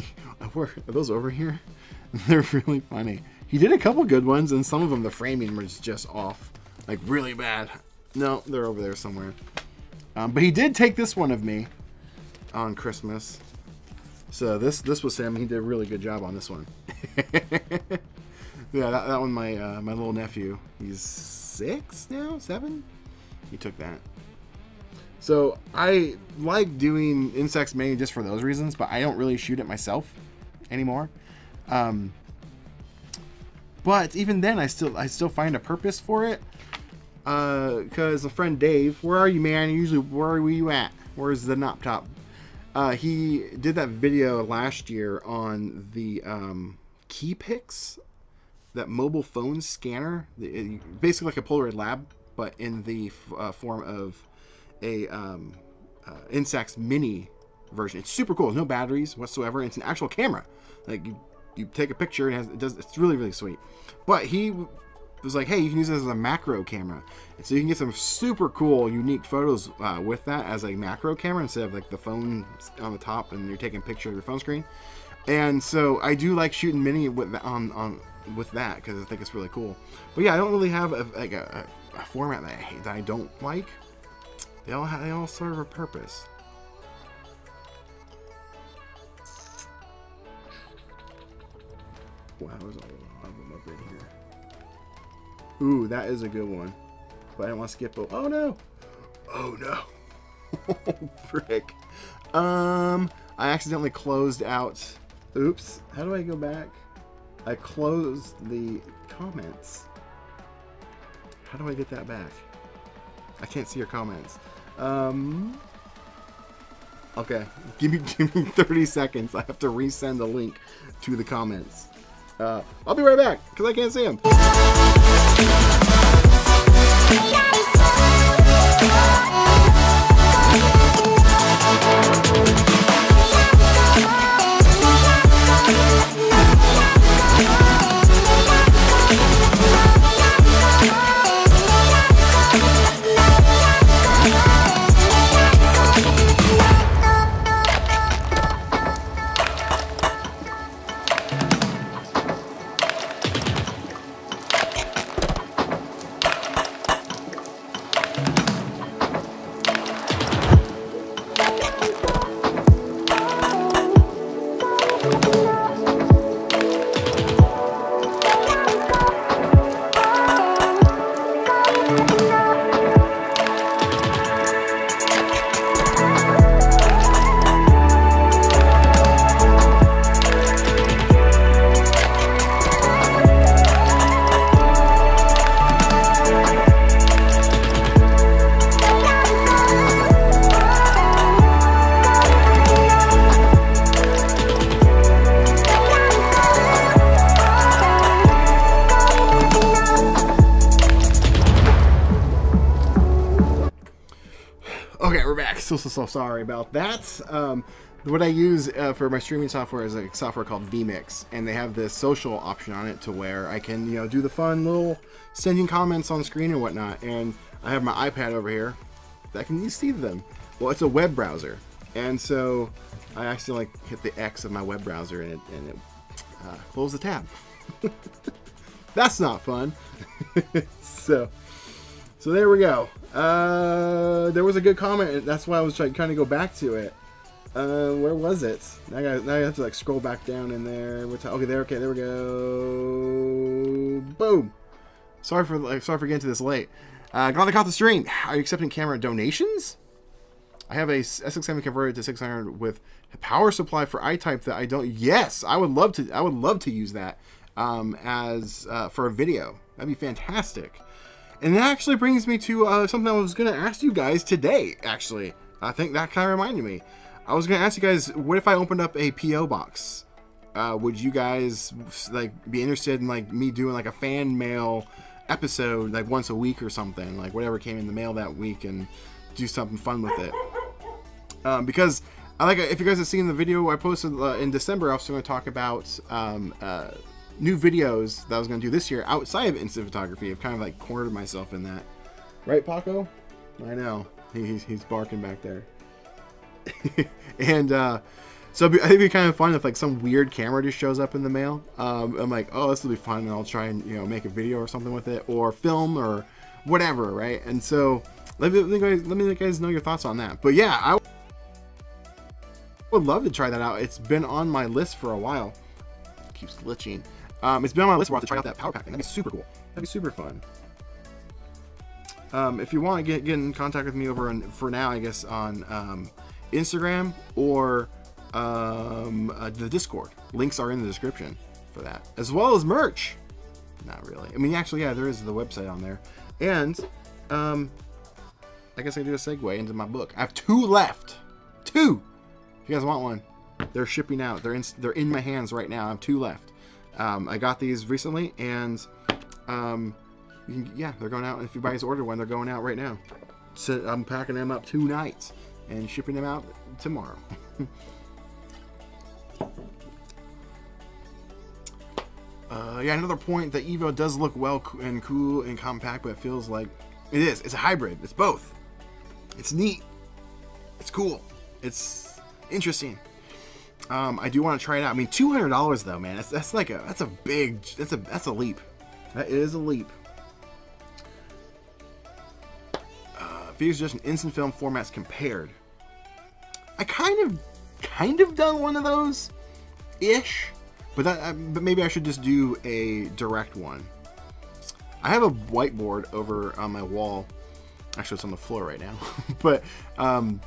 are those over here? They're really funny. He did a couple good ones and some of them the framing was just off, like really bad. No, they're over there somewhere. Um, but he did take this one of me on Christmas. So this this was him. He did a really good job on this one. yeah, that, that one my uh, my little nephew. He's six now, seven. He took that. So I like doing Instax Mini just for those reasons, but I don't really shoot it myself anymore. Um, but even then, I still I still find a purpose for it. Because uh, a friend Dave, where are you, man? Usually, where are you at? Where's the nop top? Uh, he did that video last year on the um, Kiipix, that mobile phone scanner, basically like a Polaroid Lab, but in the uh, form of a um, uh, Mini version. It's super cool. There's no batteries whatsoever. It's an actual camera. Like you, you take a picture and it, has, it does. It's really really sweet. But he w- was like, hey, you can use this as a macro camera, and so you can get some super cool, unique photos uh, with that as a macro camera instead of like the phone on the top and you're taking a picture of your phone screen. And so I do like shooting mini with that, on on with that because I think it's really cool. But yeah, I don't really have a, like a, a, a format that I hate, that I don't like. They all have, they all serve a purpose. Wow, there's a Ooh, that is a good one. But I don't want to skip. o- Oh no! Oh no! oh frick! Um, I accidentally closed out. Oops! How do I go back? I closed the comments. How do I get that back? I can't see your comments. Um. Okay, give me give me 30 seconds. I have to resend the link to the comments. Uh, I'll be right back because I can't see them. Sorry about that. Um, what I use uh, for my streaming software is a software called vMix, and they have this social option on it to where I can, you know, do the fun little sending comments on screen and whatnot. And I have my iPad over here that can see them. Well, it's a web browser, and so I actually like hit the X of my web browser and it and it uh, closed the tab. That's not fun. so. So there we go. Uh, there was a good comment. and That's why I was trying, trying to go back to it. Uh, where was it? Now I, got, now I have to like scroll back down in there. Okay, there. Okay, there we go. Boom. Sorry for like, sorry for getting to this late. Uh, glad I caught the stream. Are you accepting camera donations? I have a S670 converted to 600 with a power supply for iType that I don't. Yes, I would love to. I would love to use that um, as uh, for a video. That'd be fantastic. And that actually brings me to uh, something I was going to ask you guys today, actually. I think that kind of reminded me. I was going to ask you guys, what if I opened up a P.O. box? Uh, would you guys like be interested in like me doing like a fan mail episode like once a week or something like whatever came in the mail that week and do something fun with it um, because I like if you guys have seen the video I posted uh, in December I was going to talk about um, uh, new videos that I was going to do this year outside of instant photography. I've kind of like cornered myself in that. Right, Paco? I know. He's, he's barking back there. and uh, so I think it'd be kind of fun if like some weird camera just shows up in the mail. Um, I'm like, oh, this will be fun, and I'll try and you know make a video or something with it, or film or whatever, right? And so let me let me, guys, let me guys know your thoughts on that. But yeah, I would love to try that out. It's been on my list for a while. keeps glitching. Um, it's been on my list for a while to try out that power pack thing. That'd be super cool. That'd be super fun. Um, if you want to get, get in contact with me over on, for now, I guess, on um, Instagram or um, uh, the Discord. Links are in the description for that, as well as merch. Not really. I mean, actually, yeah, there is the website on there. And um, I guess I do a segue into my book. I have two left. Two. If you guys want one, they're shipping out. They're in they're in my hands right now. I have two left. Um, I got these recently, and um, you can, yeah, they're going out. If you guys order one, they're going out right now. So I'm packing them up tonight and shipping them out tomorrow. uh, yeah, another point. The Evo does look well and cool and compact, but it feels like it is. It's a hybrid. It's both. It's neat. It's cool. It's interesting. Um, I do want to try it out. I mean, two hundred dollars though, man. That's that's like a that's a big that's a that's a leap. That is a leap. Uh, video suggestion: instant film formats compared. I kind of kind of done one of those, ish, but that but maybe I should just do a direct one. I have a whiteboard over on my wall. Actually, it's on the floor right now, but um,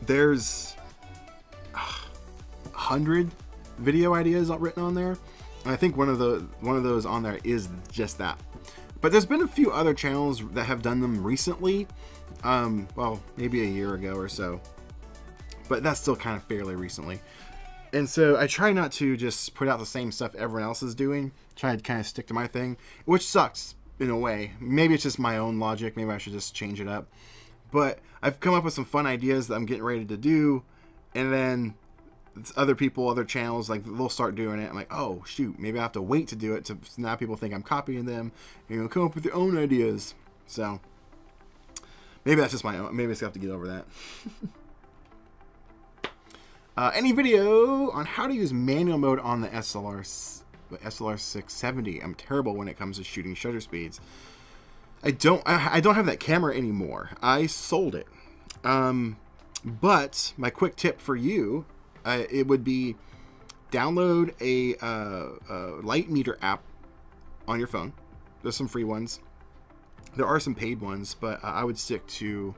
there's hundred video ideas written on there. And I think one of the one of those on there is just that. But there's been a few other channels that have done them recently. Um, well, maybe a year ago or so. But that's still kind of fairly recently. And so I try not to just put out the same stuff everyone else is doing. Try to kind of stick to my thing, which sucks in a way. Maybe it's just my own logic. Maybe I should just change it up. But I've come up with some fun ideas that I'm getting ready to do, and then other people, other channels, like they'll start doing it. I'm like, oh shoot, maybe I have to wait to do it to so now people think I'm copying them. You know, come up with your own ideas. So maybe that's just my own. Maybe I just have to get over that. uh, any video on how to use manual mode on the SLR SLR 670? I'm terrible when it comes to shooting shutter speeds. I don't. I, I don't have that camera anymore. I sold it. Um, but my quick tip for you uh, it would be download a, uh, a light meter app on your phone. There's some free ones. There are some paid ones, but I would stick to.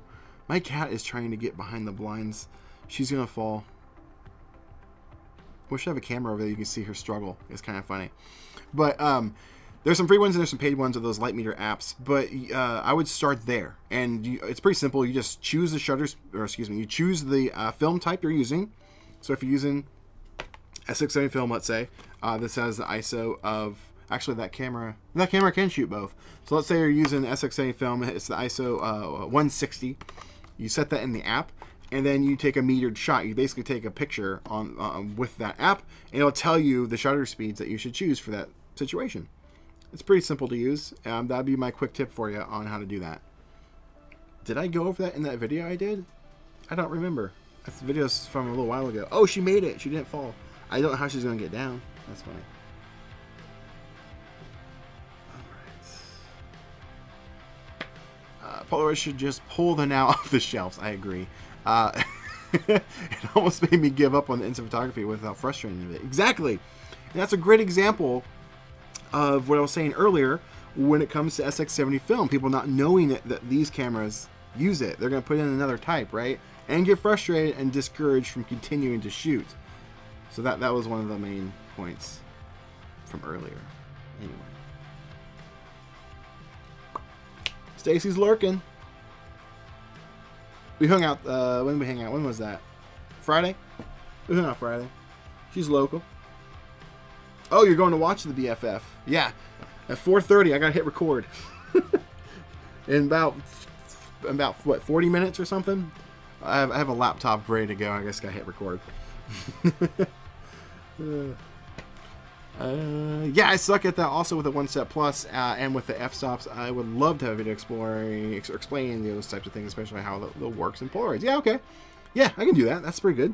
My cat is trying to get behind the blinds. She's gonna fall. Wish I have a camera over there. You can see her struggle. It's kind of funny, but um, there's some free ones and there's some paid ones of those light meter apps. But uh, I would start there, and you, it's pretty simple. You just choose the shutters, or excuse me, you choose the uh, film type you're using. So if you're using a 670 film, let's say, uh, this has the ISO of actually that camera. That camera can shoot both. So let's say you're using SX70 film. It's the ISO uh, 160. You set that in the app, and then you take a metered shot. You basically take a picture on um, with that app, and it'll tell you the shutter speeds that you should choose for that situation. It's pretty simple to use. Um, that'd be my quick tip for you on how to do that. Did I go over that in that video I did? I don't remember. That's video's from a little while ago. Oh, she made it. She didn't fall. I don't know how she's going to get down. That's funny. Uh, Polaroid should just pull the now off the shelves. I agree. Uh, it almost made me give up on the instant photography with how frustrating it. Exactly. And that's a great example of what I was saying earlier when it comes to SX70 film. People not knowing that, that these cameras use it. They're going to put in another type, right? And get frustrated and discouraged from continuing to shoot. So that, that was one of the main points from earlier. Anyway. Stacy's lurking. We hung out, uh, when we hang out? When was that? Friday? We hung out Friday. She's local. Oh, you're going to watch the BFF. Yeah. At 4.30, I got to hit record. In about, about, what, 40 minutes or something? I have, I have a laptop ready to go. I guess to hit record. Uh, yeah, I suck at that also with the one step plus uh, and with the f stops. I would love to have a video exploring ex- explaining those types of things, especially how the works in Polaroids. Yeah, okay, yeah, I can do that. That's pretty good.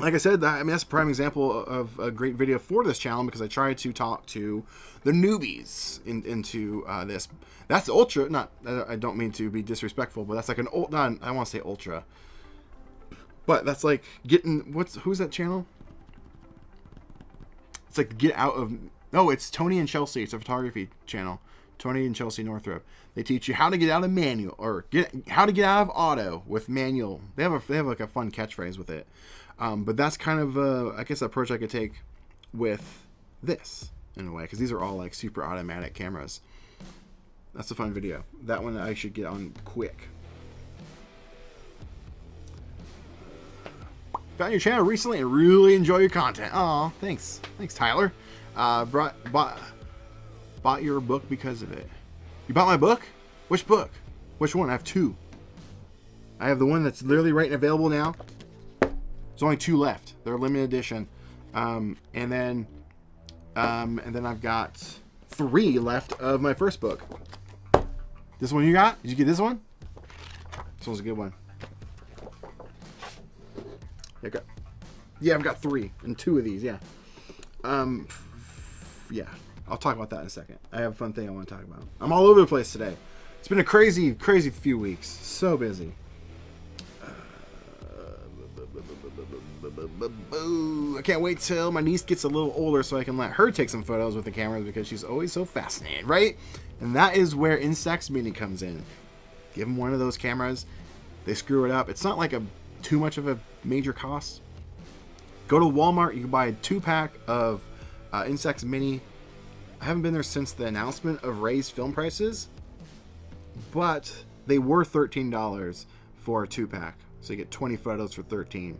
Like I said, that, I mean that's a prime example of a great video for this channel because I try to talk to the newbies in, into uh, this. That's ultra. Not I don't mean to be disrespectful, but that's like an old. Not, I want to say ultra, but that's like getting what's who's that channel? It's like get out of no, it's Tony and Chelsea. It's a photography channel. Tony and Chelsea Northrup. They teach you how to get out of manual or get how to get out of auto with manual. They have a they have like a fun catchphrase with it. Um, but that's kind of a, I guess approach I could take with this in a way because these are all like super automatic cameras. That's a fun video. That one I should get on quick. Found your channel recently and really enjoy your content. Oh, thanks. Thanks, Tyler. Uh, brought, bought, bought your book because of it. You bought my book? Which book? Which one? I have two. I have the one that's literally right and available now. There's only two left. They're a limited edition. Um, and then, um, and then I've got three left of my first book. This one you got? Did you get this one? This one's a good one. Yeah, got, yeah, I've got three and two of these. Yeah. Um, yeah, I'll talk about that in a second. I have a fun thing I want to talk about. I'm all over the place today. It's been a crazy, crazy few weeks. So busy. I can't wait till my niece gets a little older so I can let her take some photos with the cameras because she's always so fascinated, right? And that is where Instax Mini comes in. Give them one of those cameras. They screw it up. It's not like a too much of a major cost. Go to Walmart. You can buy a two pack of uh, Mini. I haven't been there since the announcement of raised film prices, but they were $13 for a two pack. So you get 20 photos for 13.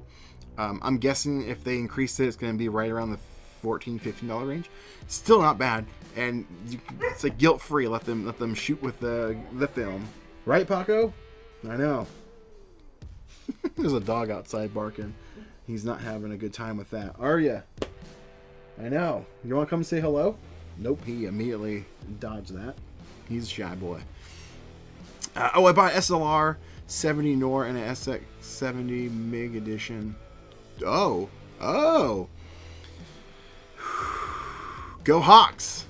Um, I'm guessing if they increase it, it's going to be right around the $14, $15 range. Still not bad, and you, it's like guilt free. Let them let them shoot with the the film, right, Paco? I know. There's a dog outside barking. He's not having a good time with that, are you? I know. You want to come say hello? Nope. He immediately dodged that. He's a shy boy. Uh, oh, I bought SLR 70 NOR and an SX 70 MIG edition. Oh, oh. Go Hawks!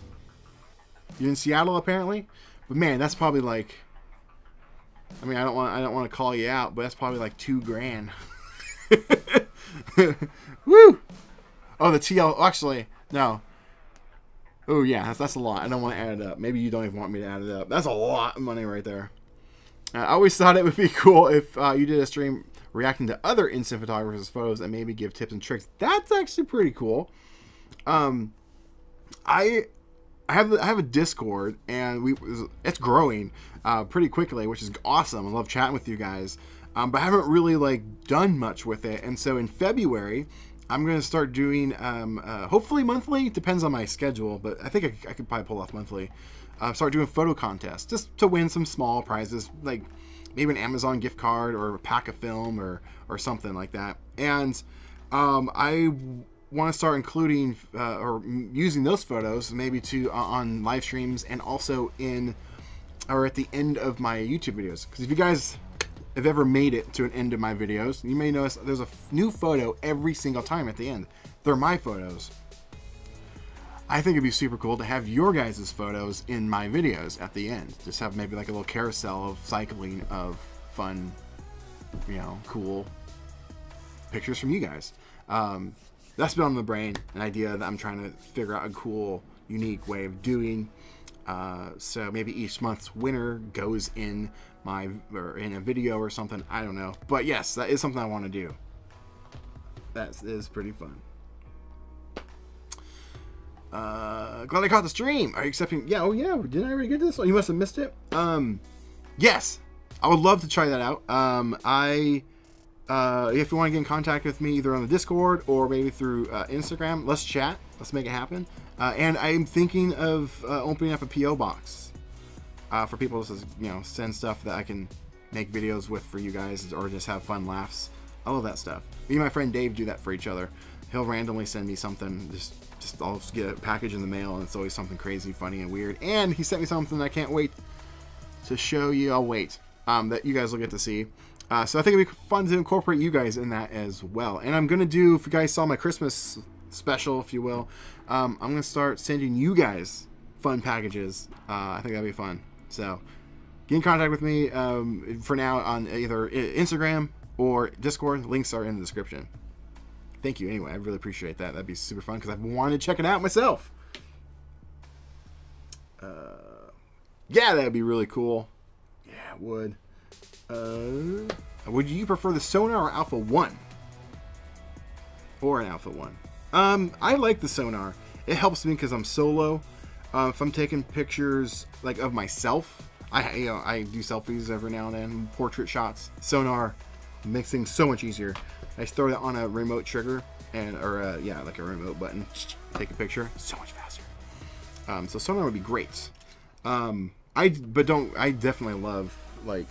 You're in Seattle apparently, but man, that's probably like. I mean, I don't want I don't want to call you out, but that's probably like two grand. Woo! Oh, the TL. Actually, no. Oh yeah, that's, that's a lot. I don't want to add it up. Maybe you don't even want me to add it up. That's a lot of money right there. I always thought it would be cool if uh, you did a stream reacting to other instant photographers' photos and maybe give tips and tricks. That's actually pretty cool. Um, I I have I have a Discord and we it's growing uh, pretty quickly, which is awesome. I love chatting with you guys, um, but I haven't really like done much with it. And so in February, I'm gonna start doing um, uh, hopefully monthly. Depends on my schedule, but I think I, I could probably pull off monthly. Uh, start doing photo contests just to win some small prizes like maybe an Amazon gift card or a pack of film or or something like that. And um, I want to start including uh, or using those photos maybe to uh, on live streams and also in or at the end of my YouTube videos. Because if you guys have ever made it to an end of my videos, you may notice there's a new photo every single time at the end. They're my photos. I think it'd be super cool to have your guys' photos in my videos at the end. Just have maybe like a little carousel of cycling of fun, you know, cool pictures from you guys. Um, that's been on the brain, an idea that I'm trying to figure out a cool, unique way of doing. Uh, so maybe each month's winner goes in my or in a video or something. I don't know, but yes, that is something I want to do. That is pretty fun. Uh, glad I caught the stream. Are you accepting? Yeah. Oh yeah. Didn't I already get this? Oh, you must have missed it. Um, yes. I would love to try that out. Um, I, uh, if you want to get in contact with me either on the Discord or maybe through uh, Instagram, let's chat. Let's make it happen. Uh, and I'm thinking of uh, opening up a PO box uh, for people to you know send stuff that I can make videos with for you guys or just have fun laughs. I love that stuff. Me and my friend Dave do that for each other. He'll randomly send me something. Just, just I'll just get a package in the mail, and it's always something crazy, funny, and weird. And he sent me something I can't wait to show you. I'll wait. Um, that you guys will get to see. Uh, so I think it'd be fun to incorporate you guys in that as well. And I'm gonna do, if you guys saw my Christmas special, if you will, um, I'm gonna start sending you guys fun packages. Uh, I think that'd be fun. So get in contact with me um, for now on either Instagram or Discord. Links are in the description. Thank you. Anyway, I really appreciate that. That'd be super fun because I've wanted to check it out myself. Uh, yeah, that'd be really cool. Yeah, it would. Uh, would you prefer the Sonar or Alpha 1? Or an Alpha 1? Um, I like the Sonar. It helps me because I'm solo. Uh, if I'm taking pictures like of myself, I you know I do selfies every now and then, portrait shots. Sonar makes things so much easier. I throw that on a remote trigger and or uh, yeah, like a remote button. Take a picture. So much faster. Um, so sonar would be great. Um, I but don't. I definitely love like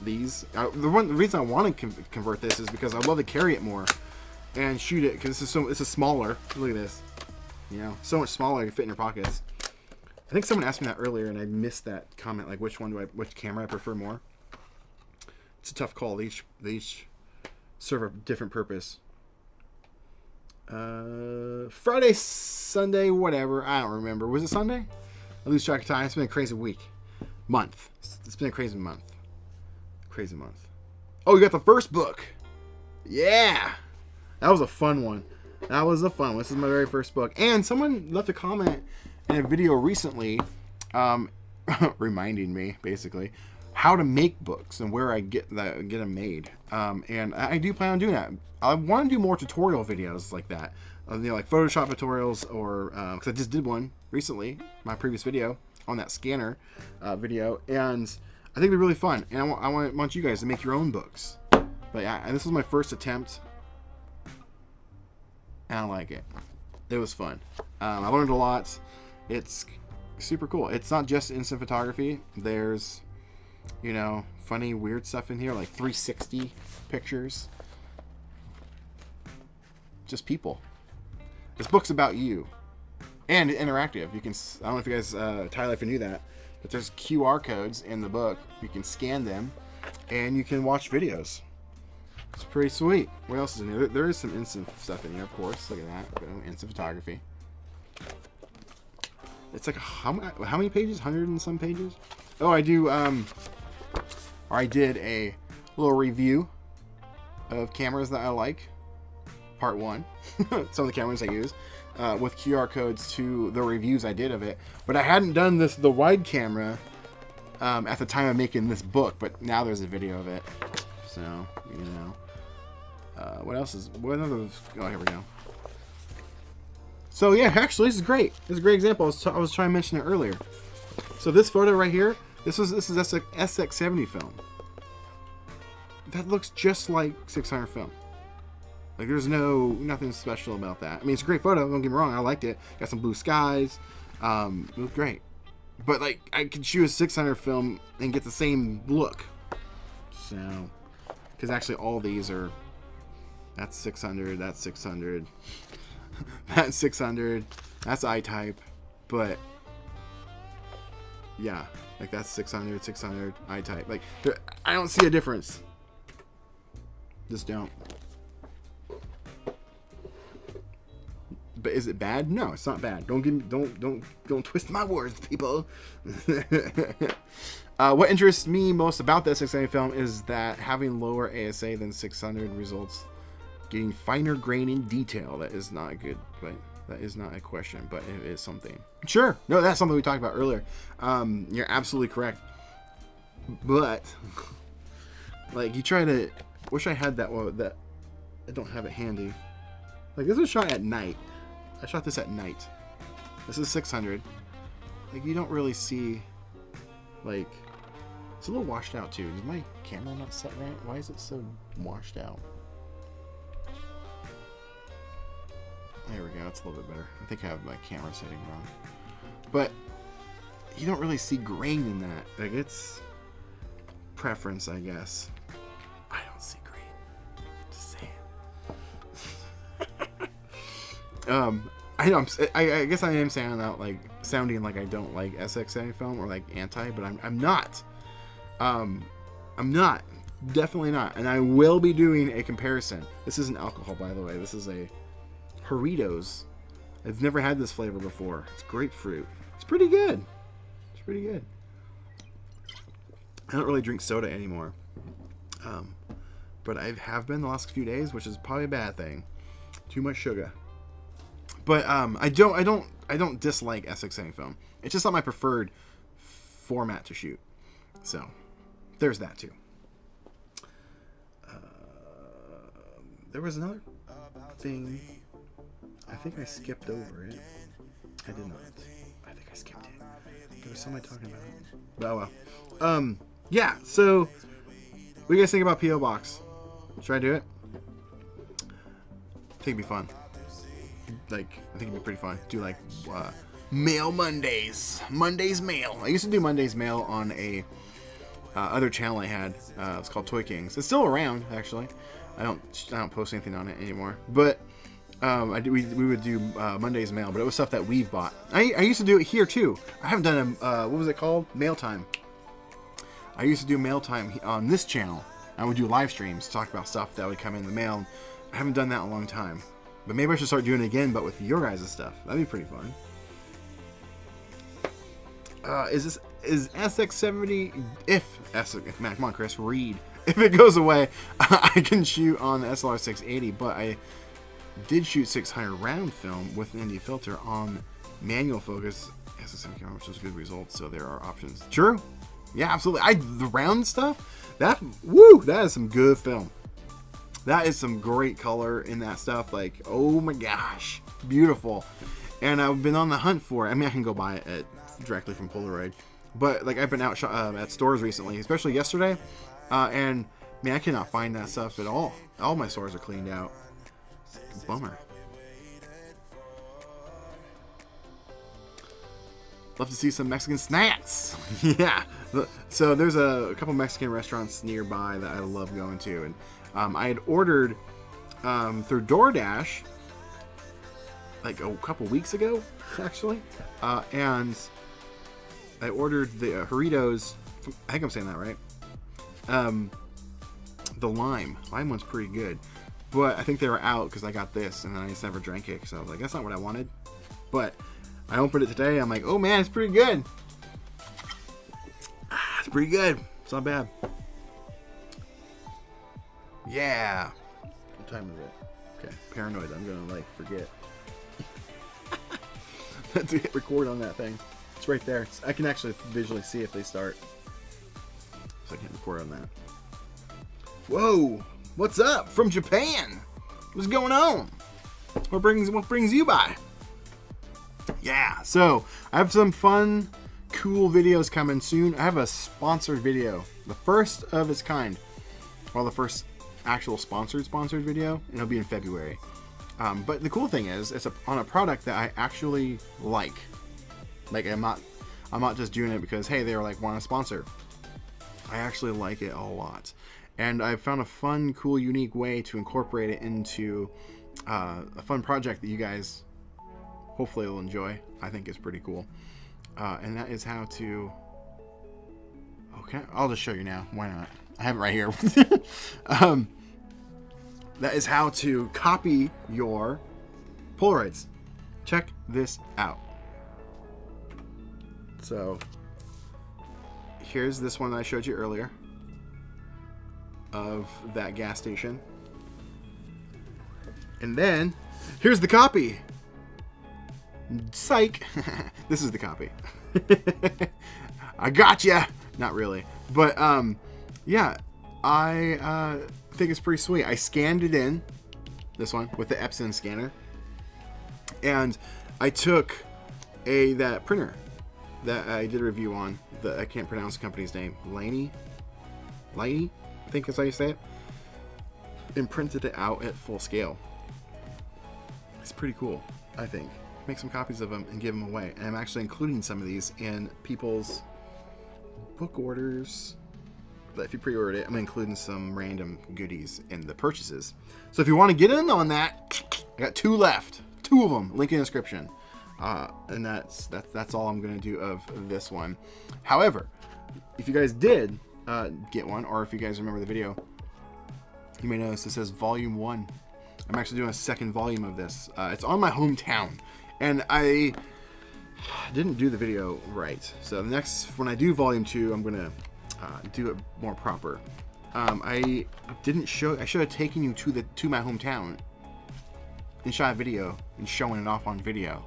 these. Uh, the one the reason I want to con- convert this is because I love to carry it more and shoot it because this is so this is smaller. Look at this. You know, so much smaller. You fit in your pockets. I think someone asked me that earlier, and I missed that comment. Like, which one do I, which camera I prefer more? It's a tough call. They each, each serve a different purpose. Uh, Friday, Sunday, whatever. I don't remember. Was it Sunday? I lose track of time. It's been a crazy week, month. It's been a crazy month. Crazy month. Oh, you got the first book. Yeah, that was a fun one. That was a fun one. This is my very first book. And someone left a comment in a video recently, um, reminding me basically how to make books and where I get that get them made. Um, and I I do plan on doing that. I want to do more tutorial videos like that, uh, you know, like Photoshop tutorials, or because I just did one recently, my previous video on that scanner uh, video, and I think they're really fun. And I want, I want want you guys to make your own books. But yeah, and this was my first attempt, and I like it. It was fun. Um, I learned a lot. It's super cool. It's not just instant photography. There's, you know, funny, weird stuff in here, like 360 pictures. Just people. This book's about you. And interactive. You can, I don't know if you guys, uh, Tyler, if you knew that, but there's QR codes in the book. You can scan them, and you can watch videos. It's pretty sweet. What else is in here? There- is some instant stuff in here, of course. Look at that. Boom, Instant photography. It's like how how many pages? Hundred and some pages. Oh, I do. Um, or I did a little review of cameras that I like. Part one. some of the cameras I use uh, with QR codes to the reviews I did of it. But I hadn't done this the wide camera um, at the time of making this book. But now there's a video of it. So you know. Uh, what else is? What other? Oh, here we go. So yeah, actually, this is great. This is a great example. I was, I was trying to mention it earlier. So this photo right here, this is this is SX70 film. That looks just like 600 film. Like there's no nothing special about that. I mean, it's a great photo. Don't get me wrong. I liked it. Got some blue skies. Um, it was great. But like, I could shoot a 600 film and get the same look. So, because actually all these are. That's 600. That's 600. that's 600 that's i-type but yeah like that's 600 600 i-type like i don't see a difference. Just don't. But is it bad? No it's not bad. Don't give me don't don't don't twist my words people. Uh, what interests me most about the 600 film is that having lower asa than 600 results getting finer grain in detail. That is not good, but that is not a question, but it is something. Sure, no, that's something we talked about earlier. Um, you're absolutely correct. But like you try to, wish I had that one. That I don't have it handy. Like this was shot at night. I shot this at night. This is 600. Like you don't really see, like it's a little washed out too. Is my camera not set right? Why is it so washed out? There we go. that's a little bit better. I think I have my camera setting wrong. But you don't really see grain in that. Like it's preference, I guess. I don't see grain. Just saying. um, I know. I'm, I, I guess I am sounding out like sounding like I don't like SXA film or like anti, but I'm I'm not. Um, I'm not. Definitely not. And I will be doing a comparison. This isn't alcohol, by the way. This is a Doritos. I've never had this flavor before. It's grapefruit. It's pretty good. It's pretty good. I don't really drink soda anymore. Um, but I have been the last few days, which is probably a bad thing. Too much sugar. But um, I don't, I don't, I don't dislike SXA film. It's just not my preferred format to shoot. So there's that too. Uh, there was another thing. I think I skipped over it. I did not. I think I skipped it. There was somebody talking about it. Oh well. Um, yeah, so what do you guys think about P.O. Box? Should I do it? I think it'd be fun. Like, I think it'd be pretty fun. Do like uh, Mail Mondays. Mondays Mail. I used to do Mondays Mail on a uh, other channel I had. Uh, it's called Toy Kings. It's still around, actually. I don't I don't post anything on it anymore. But um, I we, we would do uh, Monday's mail, but it was stuff that we've bought. I, I used to do it here too. I haven't done a uh, what was it called? Mail time. I used to do mail time on this channel. I would do live streams, talk about stuff that would come in the mail. I haven't done that in a long time, but maybe I should start doing it again, but with your guys' stuff. That'd be pretty fun. Uh, is this is SX70? If SX, man, come on, Chris, read. If it goes away, I can shoot on the SLR 680, but I did shoot 600 round film with an ND filter on manual focus camera, which was good results. So there are options. True. Yeah, absolutely. I the round stuff. That woo, that is some good film. That is some great color in that stuff. Like, oh my gosh, beautiful. And I've been on the hunt for. it. I mean, I can go buy it at, directly from Polaroid, but like I've been out uh, at stores recently, especially yesterday, uh, and man, I cannot find that stuff at all. All my stores are cleaned out. Bummer. Love to see some Mexican snacks. yeah. So there's a, a, couple Mexican restaurants nearby that I love going to, and um, I had ordered um, through DoorDash like a couple weeks ago, actually, uh, and I ordered the uh. I think I'm saying that right. Um, the lime. Lime one's pretty good. But I think they were out because I got this and then I just never drank it. So I was like, that's not what I wanted. But I opened it today. I'm like, oh man, it's pretty good. Ah, it's pretty good. It's not bad. Yeah. What time is it? Okay, paranoid. I'm gonna like forget. to hit record on that thing. It's right there. It's, I can actually visually see if they start. So I can record on that. Whoa! What's up from Japan? What's going on? What brings what brings you by? Yeah, so I have some fun, cool videos coming soon. I have a sponsored video, the first of its kind. Well, the first actual sponsored sponsored video, and it'll be in February. Um, but the cool thing is, it's a, on a product that I actually like. Like I'm not, I'm not just doing it because hey, they were like want to sponsor. I actually like it a lot and I found a fun, cool, unique way to incorporate it into uh, a fun project that you guys hopefully will enjoy. I think is pretty cool, uh, and that is how to. Okay, I'll just show you now. Why not? I have it right here. um, that is how to copy your Polaroids. Check this out. So here's this one that I showed you earlier of that gas station. And then, here's the copy. Psych. this is the copy. I got ya. Not really, but um, yeah, I uh, think it's pretty sweet. I scanned it in, this one with the Epson scanner, and I took a that printer that I did a review on. The I can't pronounce the company's name. Laney, Laney, think is how you say it, and printed it out at full scale. It's pretty cool, I think. Make some copies of them and give them away. And I'm actually including some of these in people's book orders. But if you pre-ordered it, I'm including some random goodies in the purchases. So if you want to get in on that, I got two left. Two of them. Link in the description. Uh, and that's that's that's all I'm gonna do of this one. However, if you guys did uh, get one, or if you guys remember the video, you may notice it says Volume 1. I'm actually doing a second volume of this. Uh, it's on my hometown, and I didn't do the video right. So the next, when I do Volume 2, I'm going to uh, do it more proper. Um, I didn't show, I should have taken you to the to my hometown and shot a video and showing it off on video.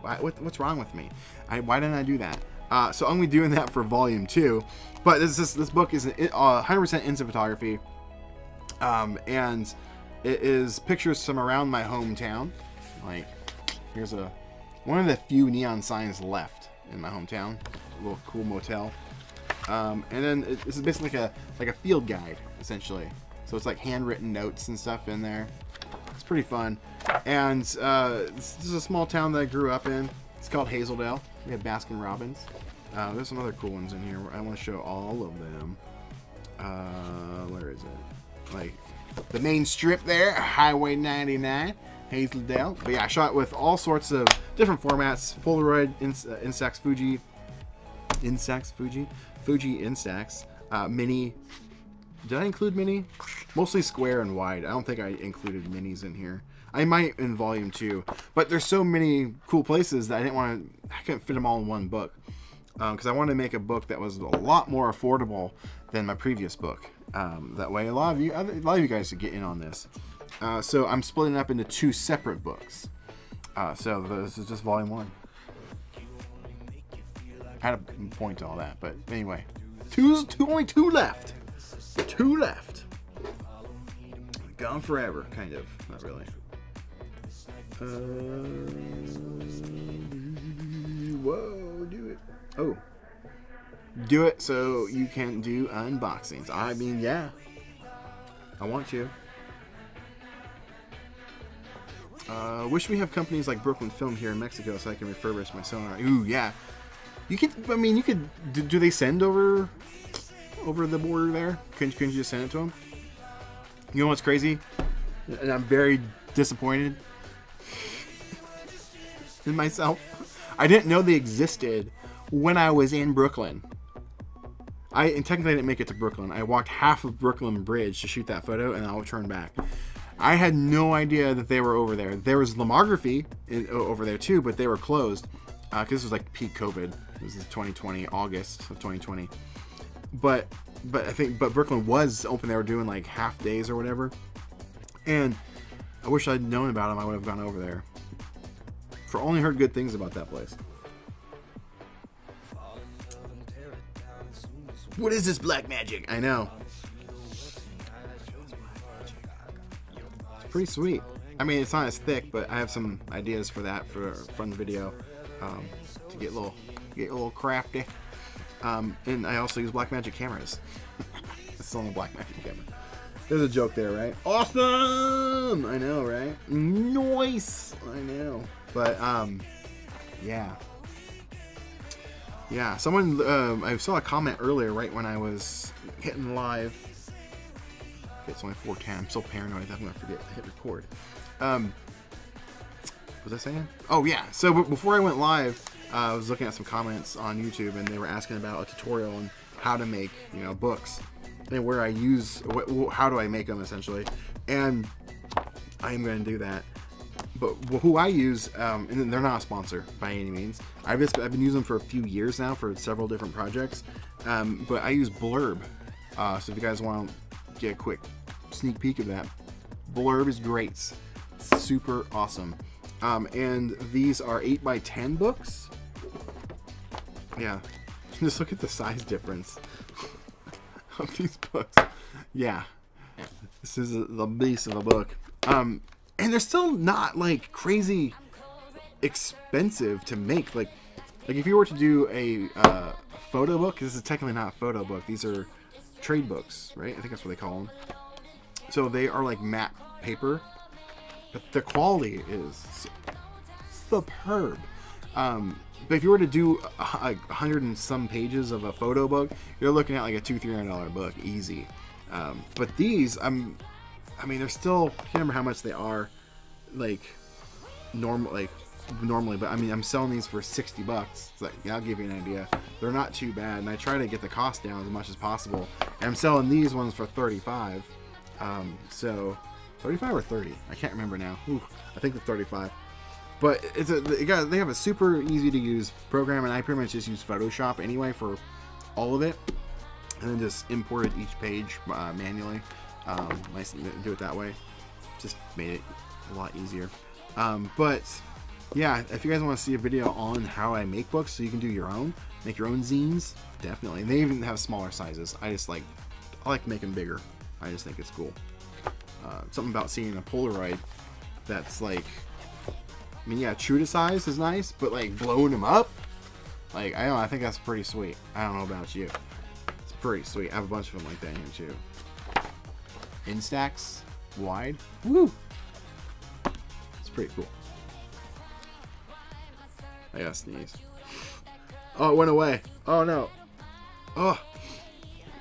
Why, what, what's wrong with me? I, why didn't I do that? Uh, so I'm to be doing that for volume two. But this this, this book is 100% uh, instant photography. Um, and it is pictures from around my hometown. Like, here's a one of the few neon signs left in my hometown. A little cool motel. Um, and then it, this is basically like a like a field guide, essentially. So it's like handwritten notes and stuff in there. It's pretty fun. And uh, this this is a small town that I grew up in. It's called Hazeldale. We have Baskin Robbins. Uh, there's some other cool ones in here. I want to show all of them. Uh, where is it? Like the main strip there, Highway 99, Hazeldale. But yeah, I shot with all sorts of different formats: Polaroid, Ins- uh, Instax, Fuji, Instax, Fuji, Fuji Instax, uh, Mini. Did I include Mini? Mostly square and wide. I don't think I included minis in here. I might in volume two, but there's so many cool places that I didn't want to. I couldn't fit them all in one book because I wanted to make a book that was a lot more affordable than my previous book. Um, that way, a lot of you, a lot of you guys could get in on this. Uh, so I'm splitting it up into two separate books. Uh, so this is just volume one. I had a point to all that, but anyway, two, two, only two left. Two left. Gone forever, kind of. Not really. Uh, whoa, do it. Oh. Do it so you can do unboxings. I mean, yeah. I want you. Uh, wish we have companies like Brooklyn Film here in Mexico so I can refurbish my sonar. Ooh, yeah. You could. I mean, you could. Do, do they send over over the border there? Couldn't, couldn't you just send it to them? You know what's crazy? And I'm very disappointed in myself. I didn't know they existed when I was in Brooklyn. I and technically I didn't make it to Brooklyn. I walked half of Brooklyn Bridge to shoot that photo, and I'll turn back. I had no idea that they were over there. There was Lomography in, over there too, but they were closed uh, because this was like peak COVID. This is 2020, August of 2020. But but I think but Brooklyn was open. They were doing like half days or whatever. And I wish I'd known about them. I would have gone over there. For only heard good things about that place. What is this black magic? I know. It's pretty sweet. I mean, it's not as thick, but I have some ideas for that for a fun video um, to get a little get a little crafty. Um, and I also use black magic cameras. it's the black magic camera. There's a joke there, right? Awesome! I know, right? Nice! I know. But, um, yeah. Yeah, someone, um, I saw a comment earlier, right when I was hitting live. It's only 410. I'm so paranoid that I'm going to forget to hit record. Um, was I saying? Oh, yeah. So before I went live, uh, I was looking at some comments on YouTube, and they were asking about a tutorial on how to make, you know, books and where I use, wh- how do I make them essentially. And I am going to do that. But wh- who I use, um, and they're not a sponsor by any means. I've just I've been using them for a few years now for several different projects. Um, but I use Blurb. Uh, so if you guys want to get a quick sneak peek of that, Blurb is great, super awesome. Um, and these are eight by ten books. Yeah, just look at the size difference of these books. Yeah, this is the beast of a book. Um, and they're still not like crazy expensive to make. Like, like if you were to do a uh, photo book, this is technically not a photo book. These are trade books, right? I think that's what they call them. So they are like matte paper, but the quality is superb. Um, but if you were to do like a hundred and some pages of a photo book, you're looking at like a two three hundred dollar book, easy. Um, but these, I'm, I mean, they're still. I can't remember how much they are, like normal, like normally. But I mean, I'm selling these for sixty bucks. It's like, yeah, I'll give you an idea. They're not too bad, and I try to get the cost down as much as possible. And I'm selling these ones for thirty five. Um, so, thirty five or thirty? I can't remember now. Ooh, I think the thirty five but it's a they got they have a super easy to use program and i pretty much just use photoshop anyway for all of it and then just imported each page uh, manually um, nice to do it that way just made it a lot easier um, but yeah if you guys want to see a video on how i make books so you can do your own make your own zines definitely and they even have smaller sizes i just like i like them bigger i just think it's cool uh, something about seeing a polaroid that's like I mean, yeah, true to size is nice, but like blowing them up, like I don't know, I think that's pretty sweet. I don't know about you. It's pretty sweet. I have a bunch of them like that here too. Instax wide. Woo! It's pretty cool. I gotta sneeze. Oh, it went away. Oh no. Oh,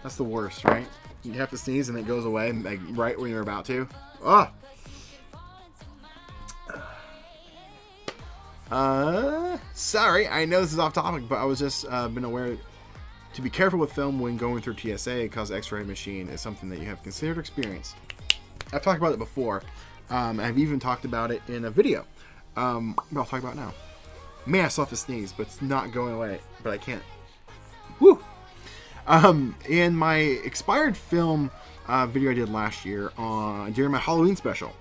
that's the worst, right? You have to sneeze and it goes away, like right when you're about to. Oh. Uh, sorry, I know this is off topic, but I was just uh, been aware to be careful with film when going through TSA because X-ray machine is something that you have considered experience. I've talked about it before. Um, I've even talked about it in a video. Um, but I'll talk about now. Man, I still have to sneeze, but it's not going away. But I can't. Woo! Um, in my expired film uh, video I did last year on during my Halloween special,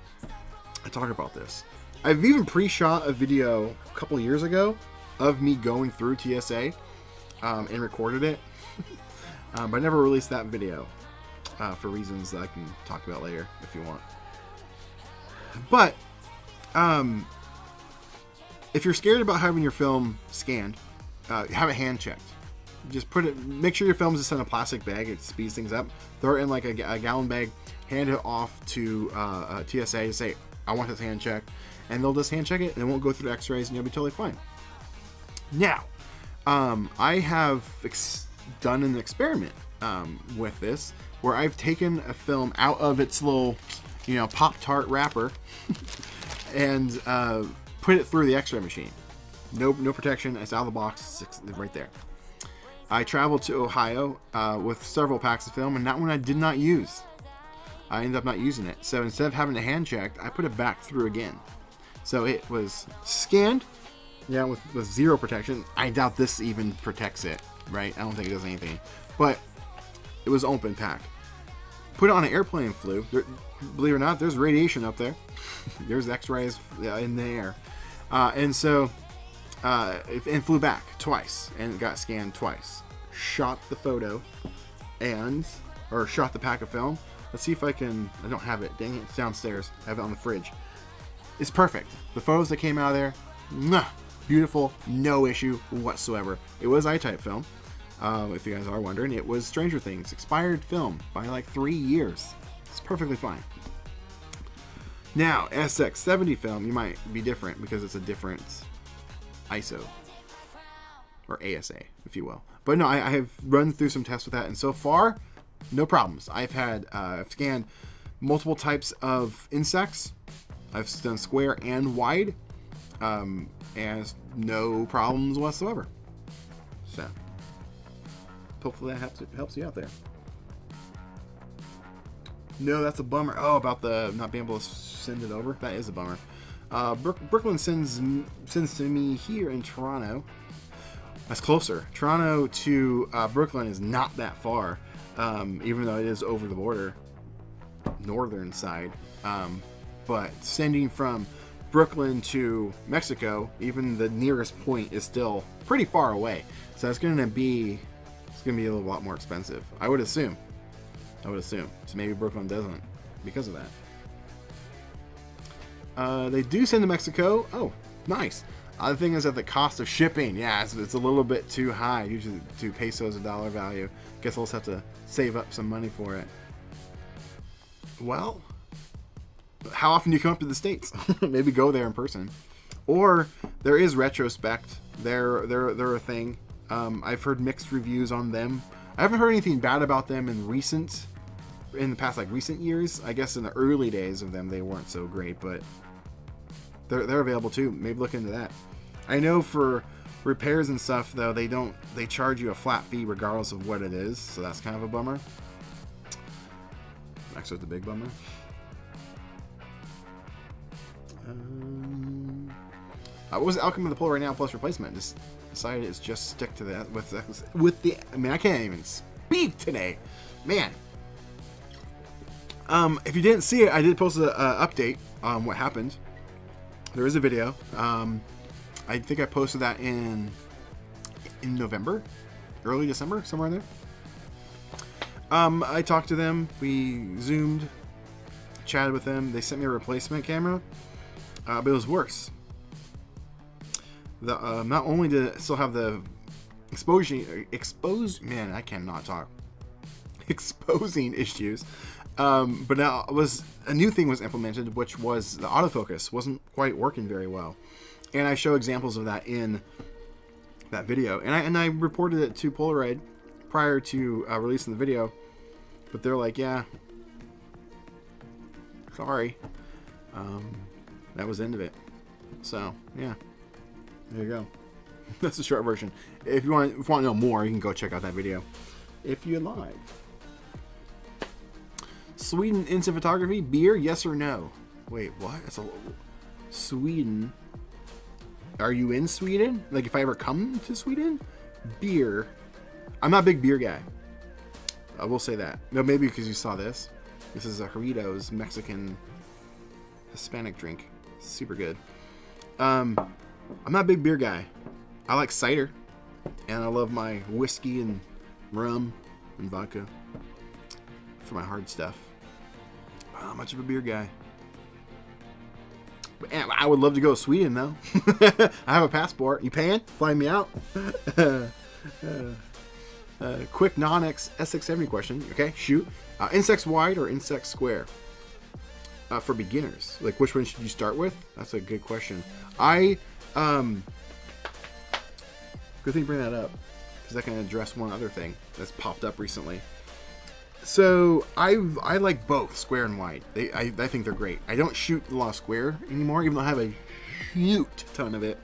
I talked about this. I've even pre-shot a video a couple years ago of me going through TSA um, and recorded it, um, but I never released that video uh, for reasons that I can talk about later if you want. But um, if you're scared about having your film scanned, uh, have it hand checked. Just put it. Make sure your film is just in a plastic bag. It speeds things up. Throw it in like a, a gallon bag. Hand it off to uh, uh, TSA to say, "I want this hand checked," and they'll just hand check it, and it won't go through the X-rays, and you'll be totally fine. Now, um, I have done an experiment um, with this where I've taken a film out of its little, you know, Pop Tart wrapper and uh, put it through the X-ray machine. No, no protection. It's out of the box. It's right there. I traveled to Ohio uh, with several packs of film, and that one I did not use. I ended up not using it. So instead of having it hand checked, I put it back through again. So it was scanned, yeah, with, with zero protection. I doubt this even protects it, right? I don't think it does anything. But it was open pack. Put it on an airplane and flew. Believe it or not, there's radiation up there. there's X-rays in the air, uh, and so uh, and flew back twice and got scanned twice. Shot the photo and or shot the pack of film. Let's see if I can. I don't have it. Dang it, it's downstairs. I have it on the fridge. It's perfect. The photos that came out of there, mwah, beautiful, no issue whatsoever. It was I-type film. Uh, if you guys are wondering, it was Stranger Things expired film by like three years. It's perfectly fine. Now, SX70 film, you might be different because it's a different ISO or ASA, if you will. But no, I, I have run through some tests with that, and so far, no problems. I've had uh, I've scanned multiple types of Instax. I've done square and wide, um, and no problems whatsoever. So, hopefully that helps, helps you out there. No, that's a bummer. Oh, about the not being able to send it over. That is a bummer. Uh, Brook, Brooklyn sends sends to me here in Toronto. That's closer. Toronto to uh, Brooklyn is not that far, um, even though it is over the border, northern side. Um, but sending from Brooklyn to Mexico, even the nearest point is still pretty far away. So it's going to be it's going to be a lot more expensive. I would assume. I would assume. So maybe Brooklyn doesn't because of that. Uh, they do send to Mexico. Oh, nice. Other thing is that the cost of shipping, yeah, it's, it's a little bit too high. Usually, two pesos a dollar value. Guess I'll just have to save up some money for it. Well, how often do you come up to the states? Maybe go there in person. Or there is Retrospekt. They're they're they're a thing. Um, I've heard mixed reviews on them. I haven't heard anything bad about them in recent, in the past like recent years. I guess in the early days of them they weren't so great, but they're they're available too. Maybe look into that. I know for repairs and stuff though they don't they charge you a flat fee regardless of what it is, so that's kind of a bummer. Next, Actually, the big bummer. Um, what was the Alchemy of the Polaroid Now plus replacement? Just decided it's just stick to that with the, with the. I mean, I can't even speak today, man. Um, if you didn't see it, I did post an update on what happened. There is a video. Um, I think I posted that in in November, early December, somewhere in there. Um, I talked to them. We zoomed, chatted with them. They sent me a replacement camera, uh, but it was worse. The uh, not only did it still have the exposure, exposed man, I cannot talk. Exposing issues. Um, but now was a new thing was implemented, which was the autofocus wasn't quite working very well, and I show examples of that in that video, and I and I reported it to Polaroid prior to uh, releasing the video, but they're like, yeah, sorry, um, that was the end of it. So yeah, there you go. That's the short version. If you want, if you want to know more, you can go check out that video, if you like. Sweden instant photography beer, yes or no? Wait, what? It's a Sweden. Are you in Sweden? Like, if I ever come to Sweden, beer. I'm not a big beer guy. I will say that. No, maybe because you saw this. This is a Doritos Mexican Hispanic drink. Super good. Um, I'm not a big beer guy. I like cider, and I love my whiskey and rum and vodka for my hard stuff. Not much of a beer guy. I would love to go to Sweden though. I have a passport. You paying? Fly me out. uh, uh, quick non-X SX70 question. Okay, shoot. Uh, Instax wide or Instax square? Uh, for beginners, like which one should you start with? That's a good question. I um, good thing you bring that up because I can address one other thing that's popped up recently. So I I like both square and wide. They I, I think they're great. I don't shoot a lot square anymore, even though I have a huge ton of it.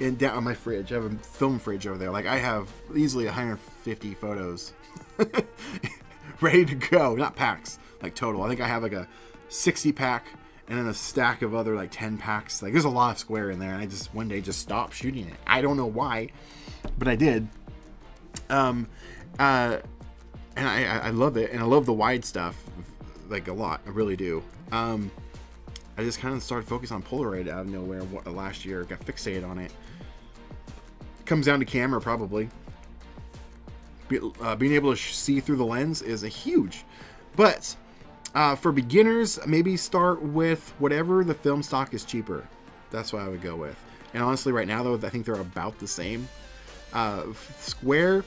And down on my fridge, I have a film fridge over there. Like I have easily 150 photos ready to go. Not packs, like total. I think I have like a 60 pack and then a stack of other like 10 packs. Like there's a lot of square in there, and I just one day just stopped shooting it. I don't know why, but I did. Um, uh, and I, I love it, and I love the wide stuff, like a lot. I really do. Um, I just kind of started focusing on Polaroid out of nowhere last year. Got fixated on it. Comes down to camera probably. Be, uh, being able to see through the lens is a huge, but uh, for beginners, maybe start with whatever the film stock is cheaper. That's what I would go with. And honestly, right now though, I think they're about the same. Uh, Square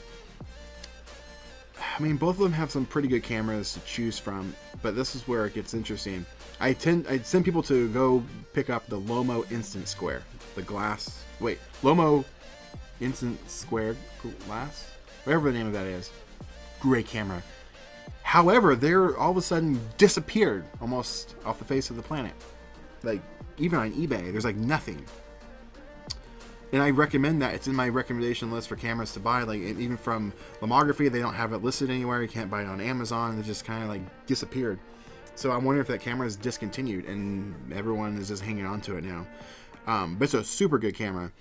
I mean, both of them have some pretty good cameras to choose from, but this is where it gets interesting. I tend I send people to go pick up the Lomo Instant Square, the glass. Wait, Lomo Instant Square glass, whatever the name of that is. Great camera. However, they're all of a sudden disappeared almost off the face of the planet. Like even on eBay, there's like nothing and I recommend that. It's in my recommendation list for cameras to buy. Like even from Lomography, they don't have it listed anywhere. You can't buy it on Amazon. It just kind of like disappeared. So I'm wondering if that camera is discontinued and everyone is just hanging on to it now. Um, but it's a super good camera.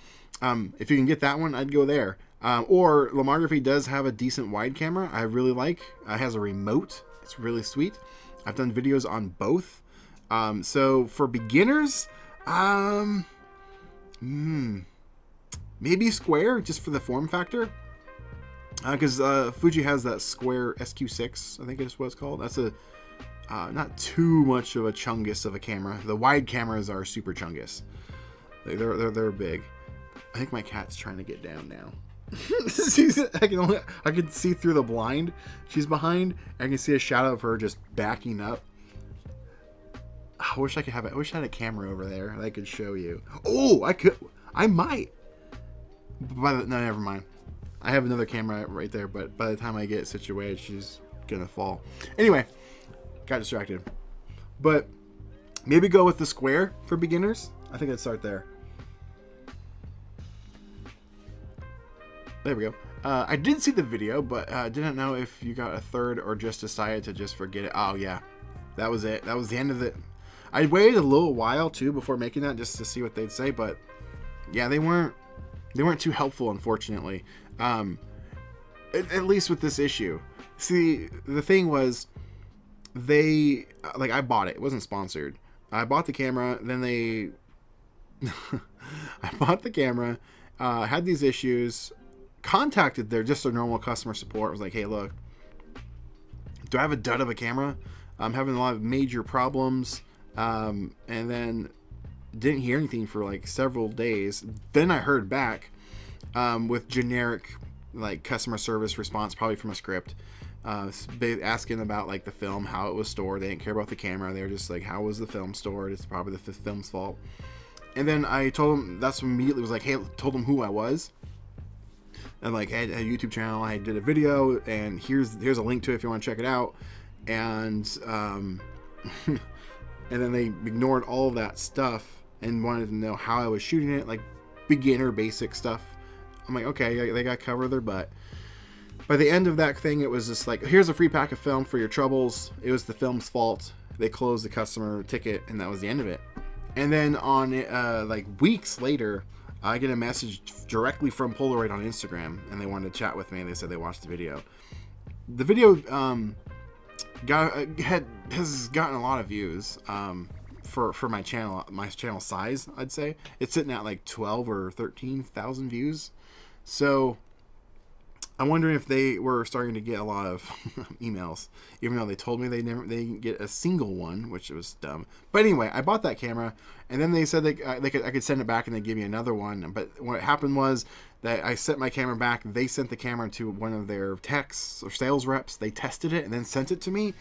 Um, if you can get that one, I'd go there. Um, or Lomography does have a decent wide camera. I really like. It has a remote. It's really sweet. I've done videos on both. Um, so for beginners, um, hmm maybe square just for the form factor? Because uh, uh, Fuji has that square SQ6 I think is what it's called. That's a uh, not too much of a chungus of a camera. The wide cameras are super chungus. They're, they're, they're big. I think my cat's trying to get down now. I can only I can see through the blind she's behind. I can see a shadow of her just backing up. I wish I could have I wish I had a camera over there that I could show you. Oh I could I might by the, no, never mind. I have another camera right there, but by the time I get situated, she's gonna fall. Anyway, got distracted. But maybe go with the square for beginners. I think I'd start there. There we go. Uh, I did see the video, but uh, didn't know if you got a third or just decided to just forget it. Oh yeah, that was it. That was the end of it. I waited a little while too before making that just to see what they'd say, but yeah, they weren't they weren't too helpful, unfortunately. Um, at, at least with this issue. See, the thing was, they like I bought it. It wasn't sponsored. I bought the camera. Then they, I bought the camera. Uh, had these issues. Contacted their just their normal customer support. Was like, hey, look, do I have a dud of a camera? I'm having a lot of major problems. Um, and then didn't hear anything for like several days. Then I heard back um, with generic like customer service response, probably from a script. uh, asking about like the film, how it was stored. They didn't care about the camera. They were just like, how was the film stored? It's probably the film's fault. And then I told them that's immediately was like, hey, told them who I was. And like, had a YouTube channel. I did a video, and here's here's a link to it if you want to check it out. And um, and then they ignored all that stuff and wanted to know how I was shooting it, like beginner basic stuff. I'm like, okay, they got covered their butt. By the end of that thing, it was just like, here's a free pack of film for your troubles. It was the film's fault. They closed the customer ticket, and that was the end of it. And then on uh, like weeks later, I get a message directly from Polaroid on Instagram, and they wanted to chat with me. They said they watched the video. The video um, got uh, had has gotten a lot of views um, for for my channel my channel size. I'd say it's sitting at like twelve or thirteen thousand views. So I'm wondering if they were starting to get a lot of emails, even though they told me they never they get a single one, which was dumb. But anyway, I bought that camera, and then they said they, uh, they could I could send it back and they give me another one. But what happened was that I sent my camera back. They sent the camera to one of their techs or sales reps. They tested it and then sent it to me.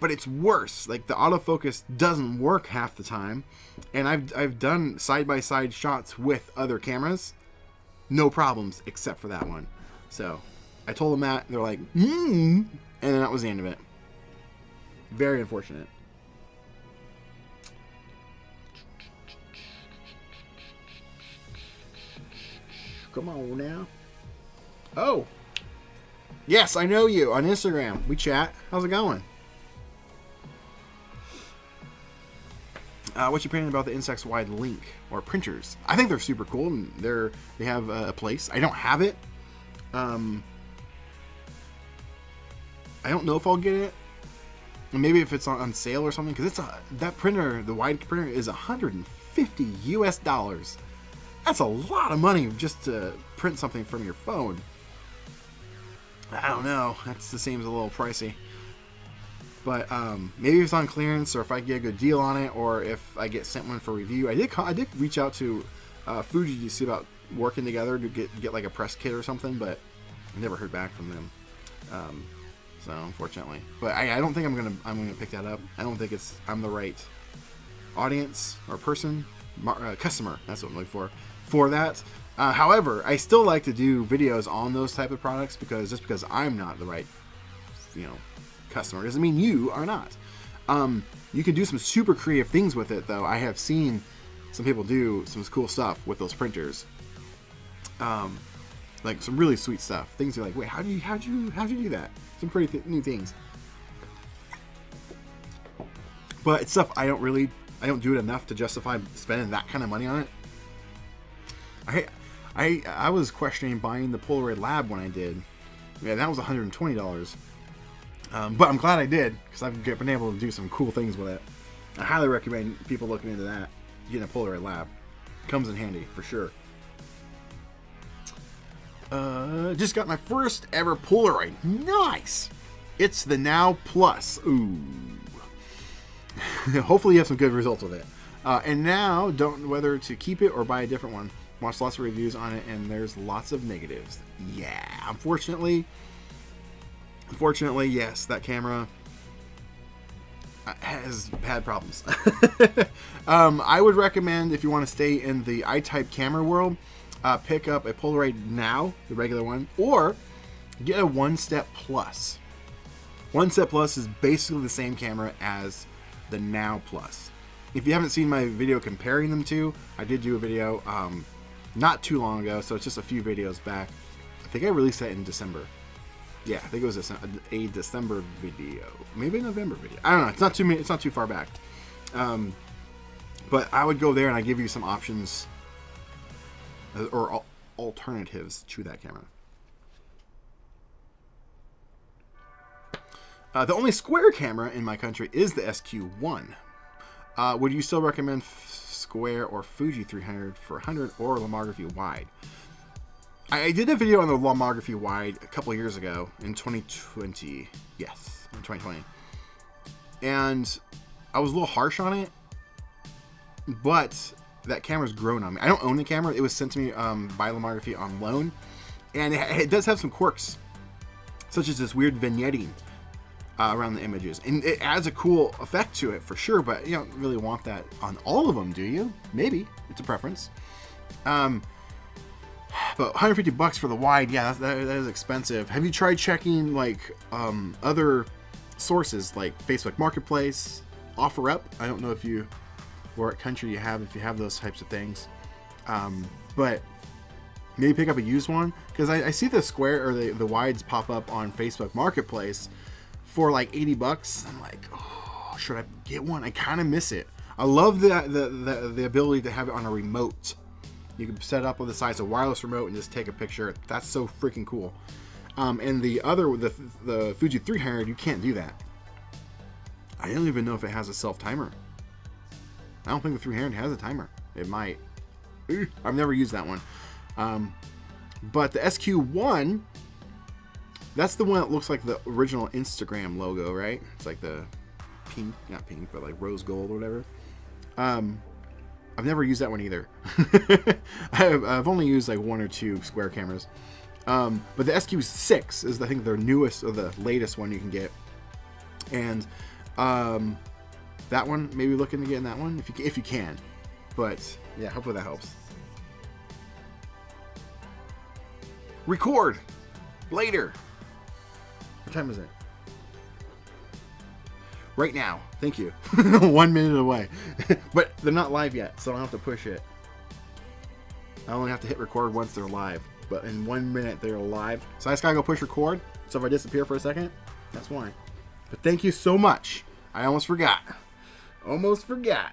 But it's worse. Like the autofocus doesn't work half the time, and I've I've done side by side shots with other cameras no problems except for that one. So I told them that. They're like, hmm. And then that was the end of it. Very unfortunate. Come on now. Oh. Yes, I know you on Instagram. We chat. How's it going? Uh, what's your opinion about the Instax Wide Link or printers? I think they're super cool and they're they have a, a place. I don't have it. Um, I don't know if I'll get it. Maybe if it's on, on sale or something, because it's a that printer, the wide printer, is 150 U.S. dollars. That's a lot of money just to print something from your phone. I don't know. That seems a little pricey. But um, maybe it's on clearance, or if I get a good deal on it, or if I get sent one for review. I did. I did reach out to uh, Fuji to see about working together to get get like a press kit or something, but I never heard back from them. Um, so unfortunately, but I, I don't think I'm gonna I'm gonna pick that up. I don't think it's I'm the right audience or person, uh, customer. That's what I'm looking for for that. Uh, however, I still like to do videos on those type of products because just because I'm not the right, you know, customer doesn't mean you are not. Um, you can do some super creative things with it, though. I have seen some people do some cool stuff with those printers. Um, like some really sweet stuff. Things you're like, wait, how do you, how do you, how do you do that? Some pretty th- new things. But it's stuff I don't really, I don't do it enough to justify spending that kind of money on it. I, I, I was questioning buying the Polaroid Lab when I did. Yeah, that was $120. Um, but I'm glad I did because I've been able to do some cool things with it. I highly recommend people looking into that. Getting a Polaroid Lab comes in handy for sure. Uh, just got my first ever Polaroid. Nice. It's the Now Plus. Ooh. Hopefully you have some good results with it. Uh, and now, don't know whether to keep it or buy a different one. Watched lots of reviews on it, and there's lots of negatives. Yeah, unfortunately, unfortunately, yes, that camera uh, has had problems. um, I would recommend if you want to stay in the I-type camera world, uh, pick up a Polaroid Now, the regular one, or get a One Step Plus. One Step Plus is basically the same camera as the Now Plus. If you haven't seen my video comparing them to, I did do a video um, not too long ago, so it's just a few videos back. I think I released that in December. Yeah, I think it was a, a December video, maybe a November video. I don't know. It's not too it's not too far back. Um, but I would go there and I give you some options uh, or al- alternatives to that camera. Uh, the only square camera in my country is the SQ1. Uh, would you still recommend f- Square or Fuji 300 for 100 or Lomography wide? I, I did a video on the Lomography wide a couple years ago in 2020. Yes, in 2020. And I was a little harsh on it, but that camera's grown on me. I don't own the camera. It was sent to me um, by Lomography on loan, and it, it does have some quirks, such as this weird vignetting uh, around the images, and it adds a cool effect to it for sure. But you don't really want that on all of them, do you? Maybe it's a preference. Um, but 150 bucks for the wide, yeah, that, that is expensive. Have you tried checking like um, other sources like Facebook Marketplace, OfferUp? I don't know if you, what country you have, if you have those types of things. Um, but maybe pick up a used one because I, I see the square or the, the wides pop up on Facebook Marketplace for like 80 bucks. I'm like, oh, should I get one? I kind of miss it. I love the, the, the, the ability to have it on a remote. You can set it up with the size of wireless remote and just take a picture. That's so freaking cool. Um, and the other, the, the Fuji 300, you can't do that. I don't even know if it has a self timer. I don't think the 300 has a timer. It might. I've never used that one. Um, but the SQ1, that's the one that looks like the original Instagram logo, right? It's like the pink, not pink, but like rose gold or whatever. Um, I've never used that one either. I've, only used like one or two square cameras. Um, but the SQ6 is, I think, their newest or the latest one you can get. And um, that one, maybe looking to get in that one if you, if you can. But yeah, hopefully that helps. Record later. What time is it? Right now. Thank you. One minute away. but they're not live yet, so I don't have to push it. I only have to hit record once they're live. But in one minute they're live. So I just gotta go push record. So if I disappear for a second, that's why. But thank you so much. I almost forgot. Almost forgot.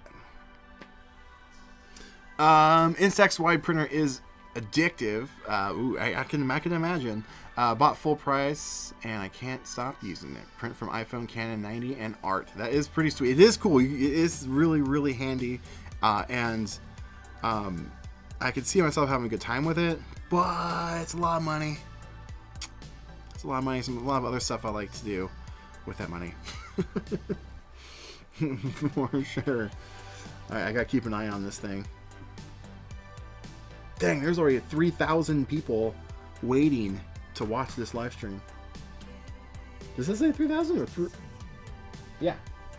Um, Instax wide printer is addictive. Uh, ooh, I, I can I can imagine. Uh, bought full price and I can't stop using it. Print from iPhone, Canon 90, and Art. That is pretty sweet. It is cool. It is really really handy, uh, and um, I could see myself having a good time with it. But it's a lot of money. It's a lot of money. Some a lot of other stuff I like to do with that money. For sure. I gotta keep an eye on this thing. Dang, there's already 3,000 people waiting to watch this live stream. Does this say 3,000 or three? Yeah,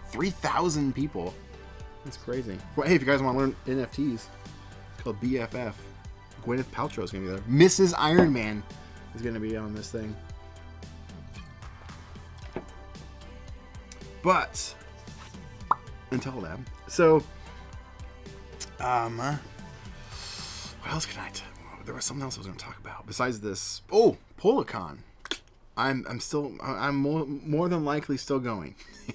3,000 people. That's crazy. Well, hey, if you guys want to learn NFTs, it's called BFF. Gwyneth Paltrow is going to be there. Mrs. Iron Man is going to be on this thing. But until then, so um, uh, what else can I? T- there was something else I was going to talk about besides this. Oh, PolaCon. I'm I'm still I'm more, more than likely still going.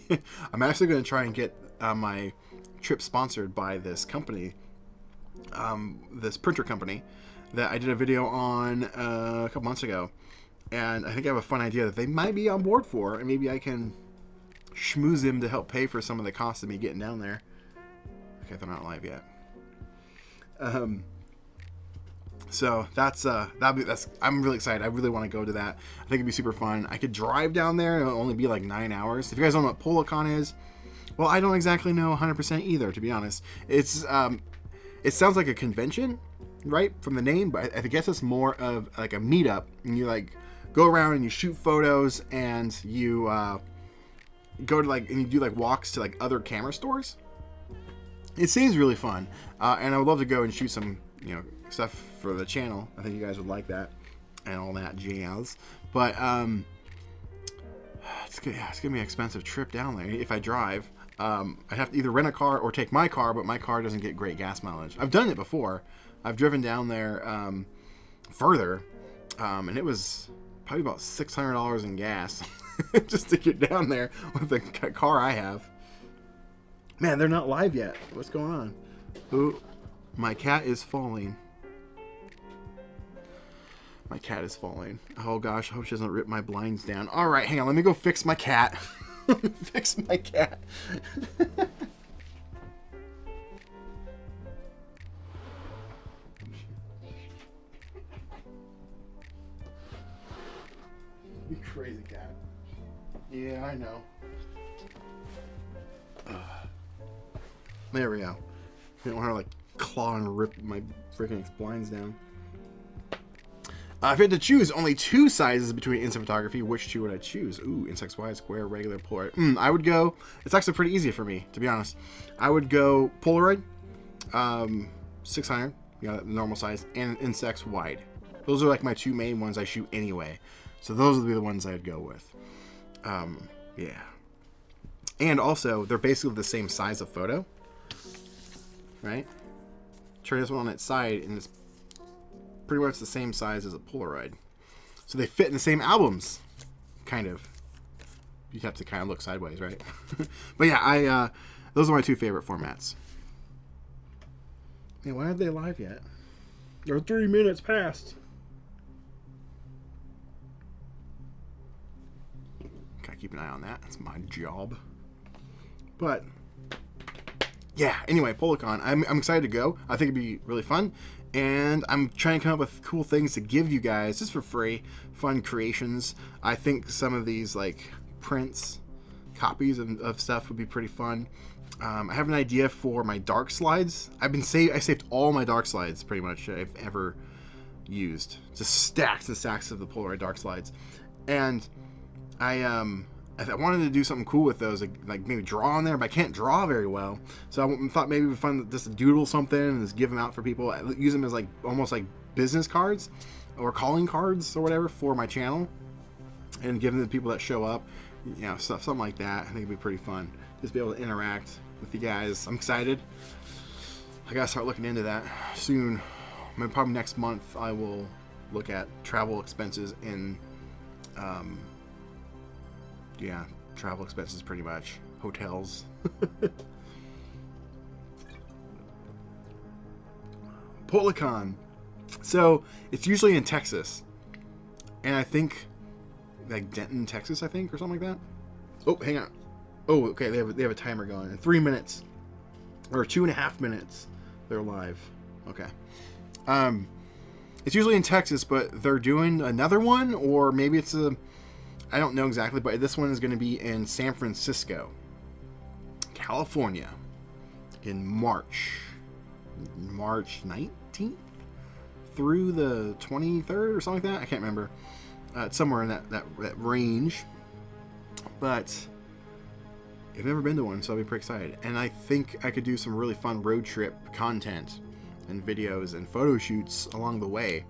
I'm actually going to try and get uh, my trip sponsored by this company, um, this printer company that I did a video on uh, a couple months ago, and I think I have a fun idea that they might be on board for, and maybe I can schmooze them to help pay for some of the cost of me getting down there. Okay, they're not live yet. Um, so that's uh that be that's I'm really excited. I really want to go to that. I think it'd be super fun. I could drive down there. It'll only be like nine hours. If you guys don't know what PolaCon is, well, I don't exactly know 100% either, to be honest. It's um, it sounds like a convention, right, from the name, but I, I guess it's more of like a meetup, and you like go around and you shoot photos and you uh, go to like and you do like walks to like other camera stores. It seems really fun, uh, and I would love to go and shoot some you know stuff for the channel. I think you guys would like that and all that jazz. But um, it's gonna, it's gonna be an expensive trip down there if I drive. Um, I have to either rent a car or take my car, but my car doesn't get great gas mileage. I've done it before. I've driven down there um, further, um, and it was probably about six hundred dollars in gas just to get down there with the car I have. Man, they're not live yet. What's going on? Ooh, my cat is falling. My cat is falling. Oh gosh, I hope she doesn't rip my blinds down. All right, hang on. Let me go fix my cat. fix my cat. you crazy cat. Yeah, I know. Ugh. There we go. I don't want to like claw and rip my freaking blinds down. Uh, if had to choose only two sizes between instant photography, which two would I choose? Ooh, Instax wide, square, regular, Polaroid. Mm, I would go. It's actually pretty easy for me, to be honest. I would go Polaroid, um, 600, you know, normal size, and Instax wide. Those are like my two main ones I shoot anyway. So those would be the ones I'd go with. Um, yeah. And also, they're basically the same size of photo, right? Try this one on its side, and it's pretty much the same size as a Polaroid. So they fit in the same albums, kind of. You have to kind of look sideways, right? but yeah, I uh, those are my two favorite formats. Man, why aren't they live yet? They're three minutes past. Gotta keep an eye on that. That's my job. But yeah, anyway, PolaCon. I'm, I'm excited to go. I think it'd be really fun. And I'm trying to come up with cool things to give you guys just for free, fun creations. I think some of these like prints, copies of, of stuff would be pretty fun. Um, I have an idea for my dark slides. I've been saved. I saved all my dark slides pretty much I've ever used. Just stacks and stacks of the Polaroid dark slides, and I um I wanted to do something cool with those, like, like maybe draw on there, but I can't draw very well. So I thought maybe we'd fun just doodle something and just give them out for people. I Use them as like almost like business cards or calling cards or whatever for my channel, and give them to people that show up. You know, stuff something like that. I think it'd be pretty fun. Just be able to interact with you guys. I'm excited. I gotta start looking into that soon. Maybe probably next month I will look at travel expenses in um, yeah, travel expenses pretty much. Hotels. PolaCon. So it's usually in Texas. And I think like Denton, Texas, I think, or something like that. Oh, hang on. Oh, okay, they have they have a timer going. In three minutes. Or two and a half minutes. They're live. Okay. Um it's usually in Texas, but they're doing another one, or maybe it's a I don't know exactly, but this one is going to be in San Francisco, California, in March, March 19th through the 23rd or something like that. I can't remember. Uh, it's somewhere in that, that, that range. But I've never been to one, so I'll be pretty excited. And I think I could do some really fun road trip content and videos and photo shoots along the way.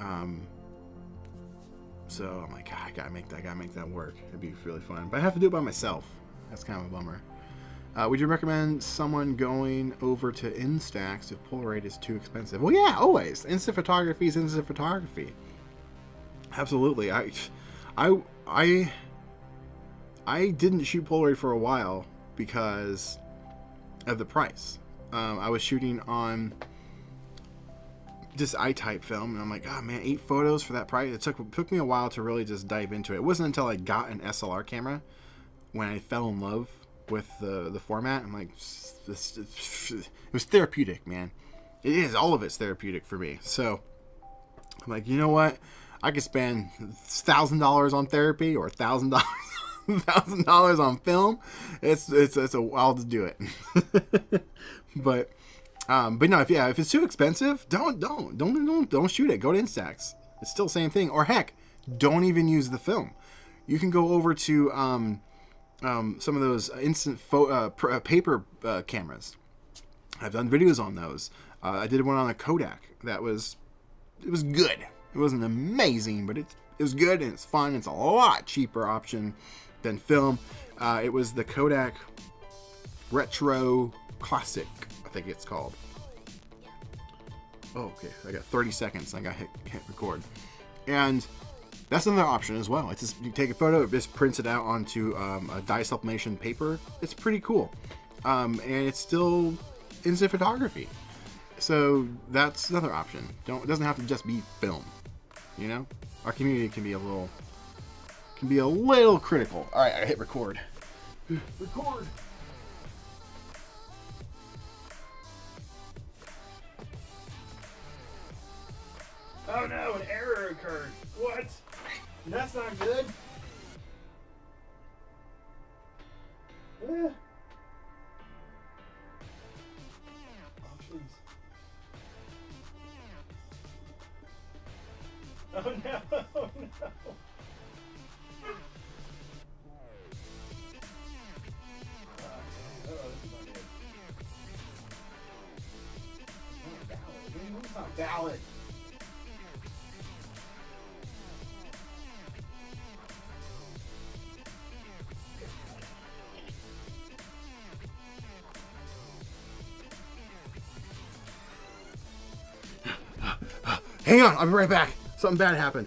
Um, so I'm like, I gotta make that, I gotta make that work. It'd be really fun, but I have to do it by myself. That's kind of a bummer. Uh, would you recommend someone going over to Instax if Polaroid is too expensive? Well, yeah, always. Instant photography is instant photography. Absolutely. I, I, I, I didn't shoot Polaroid for a while because of the price. Um, I was shooting on just I-type film, and I'm like, oh man, eight photos for that price. It took took me a while to really just dive into it. It wasn't until I got an SLR camera when I fell in love with the the format. I'm like, this, it was therapeutic, man. It is all of it's therapeutic for me. So I'm like, you know what? I could spend thousand dollars on therapy or thousand dollars thousand dollars on film. It's it's it's a while to do it. but um, but no, if yeah, if it's too expensive, don't don't don't don't don't shoot it. Go to Instax. It's still the same thing. Or heck, don't even use the film. You can go over to um, um, some of those instant uh, uh, paper uh, cameras. I've done videos on those. Uh, I did one on a Kodak that was it was good. It wasn't amazing, but it it was good and it's fun. It's a lot cheaper option than film. Uh, it was the Kodak Retro Classic, think it's called. Oh, okay. I got 30 seconds. I got hit, hit record, and that's another option as well. It's just you take a photo, it just prints it out onto um, a dye sublimation paper. It's pretty cool, um, and it's still instant photography. So that's another option. Don't it doesn't have to just be film. You know, our community can be a little can be a little critical. All right, I hit record. record. Oh no, an error occurred. What? That's not good. Oh, yeah. Options. Oh no! Oh no! Uh, valid. Hang on, I'll be right back. Something bad happened.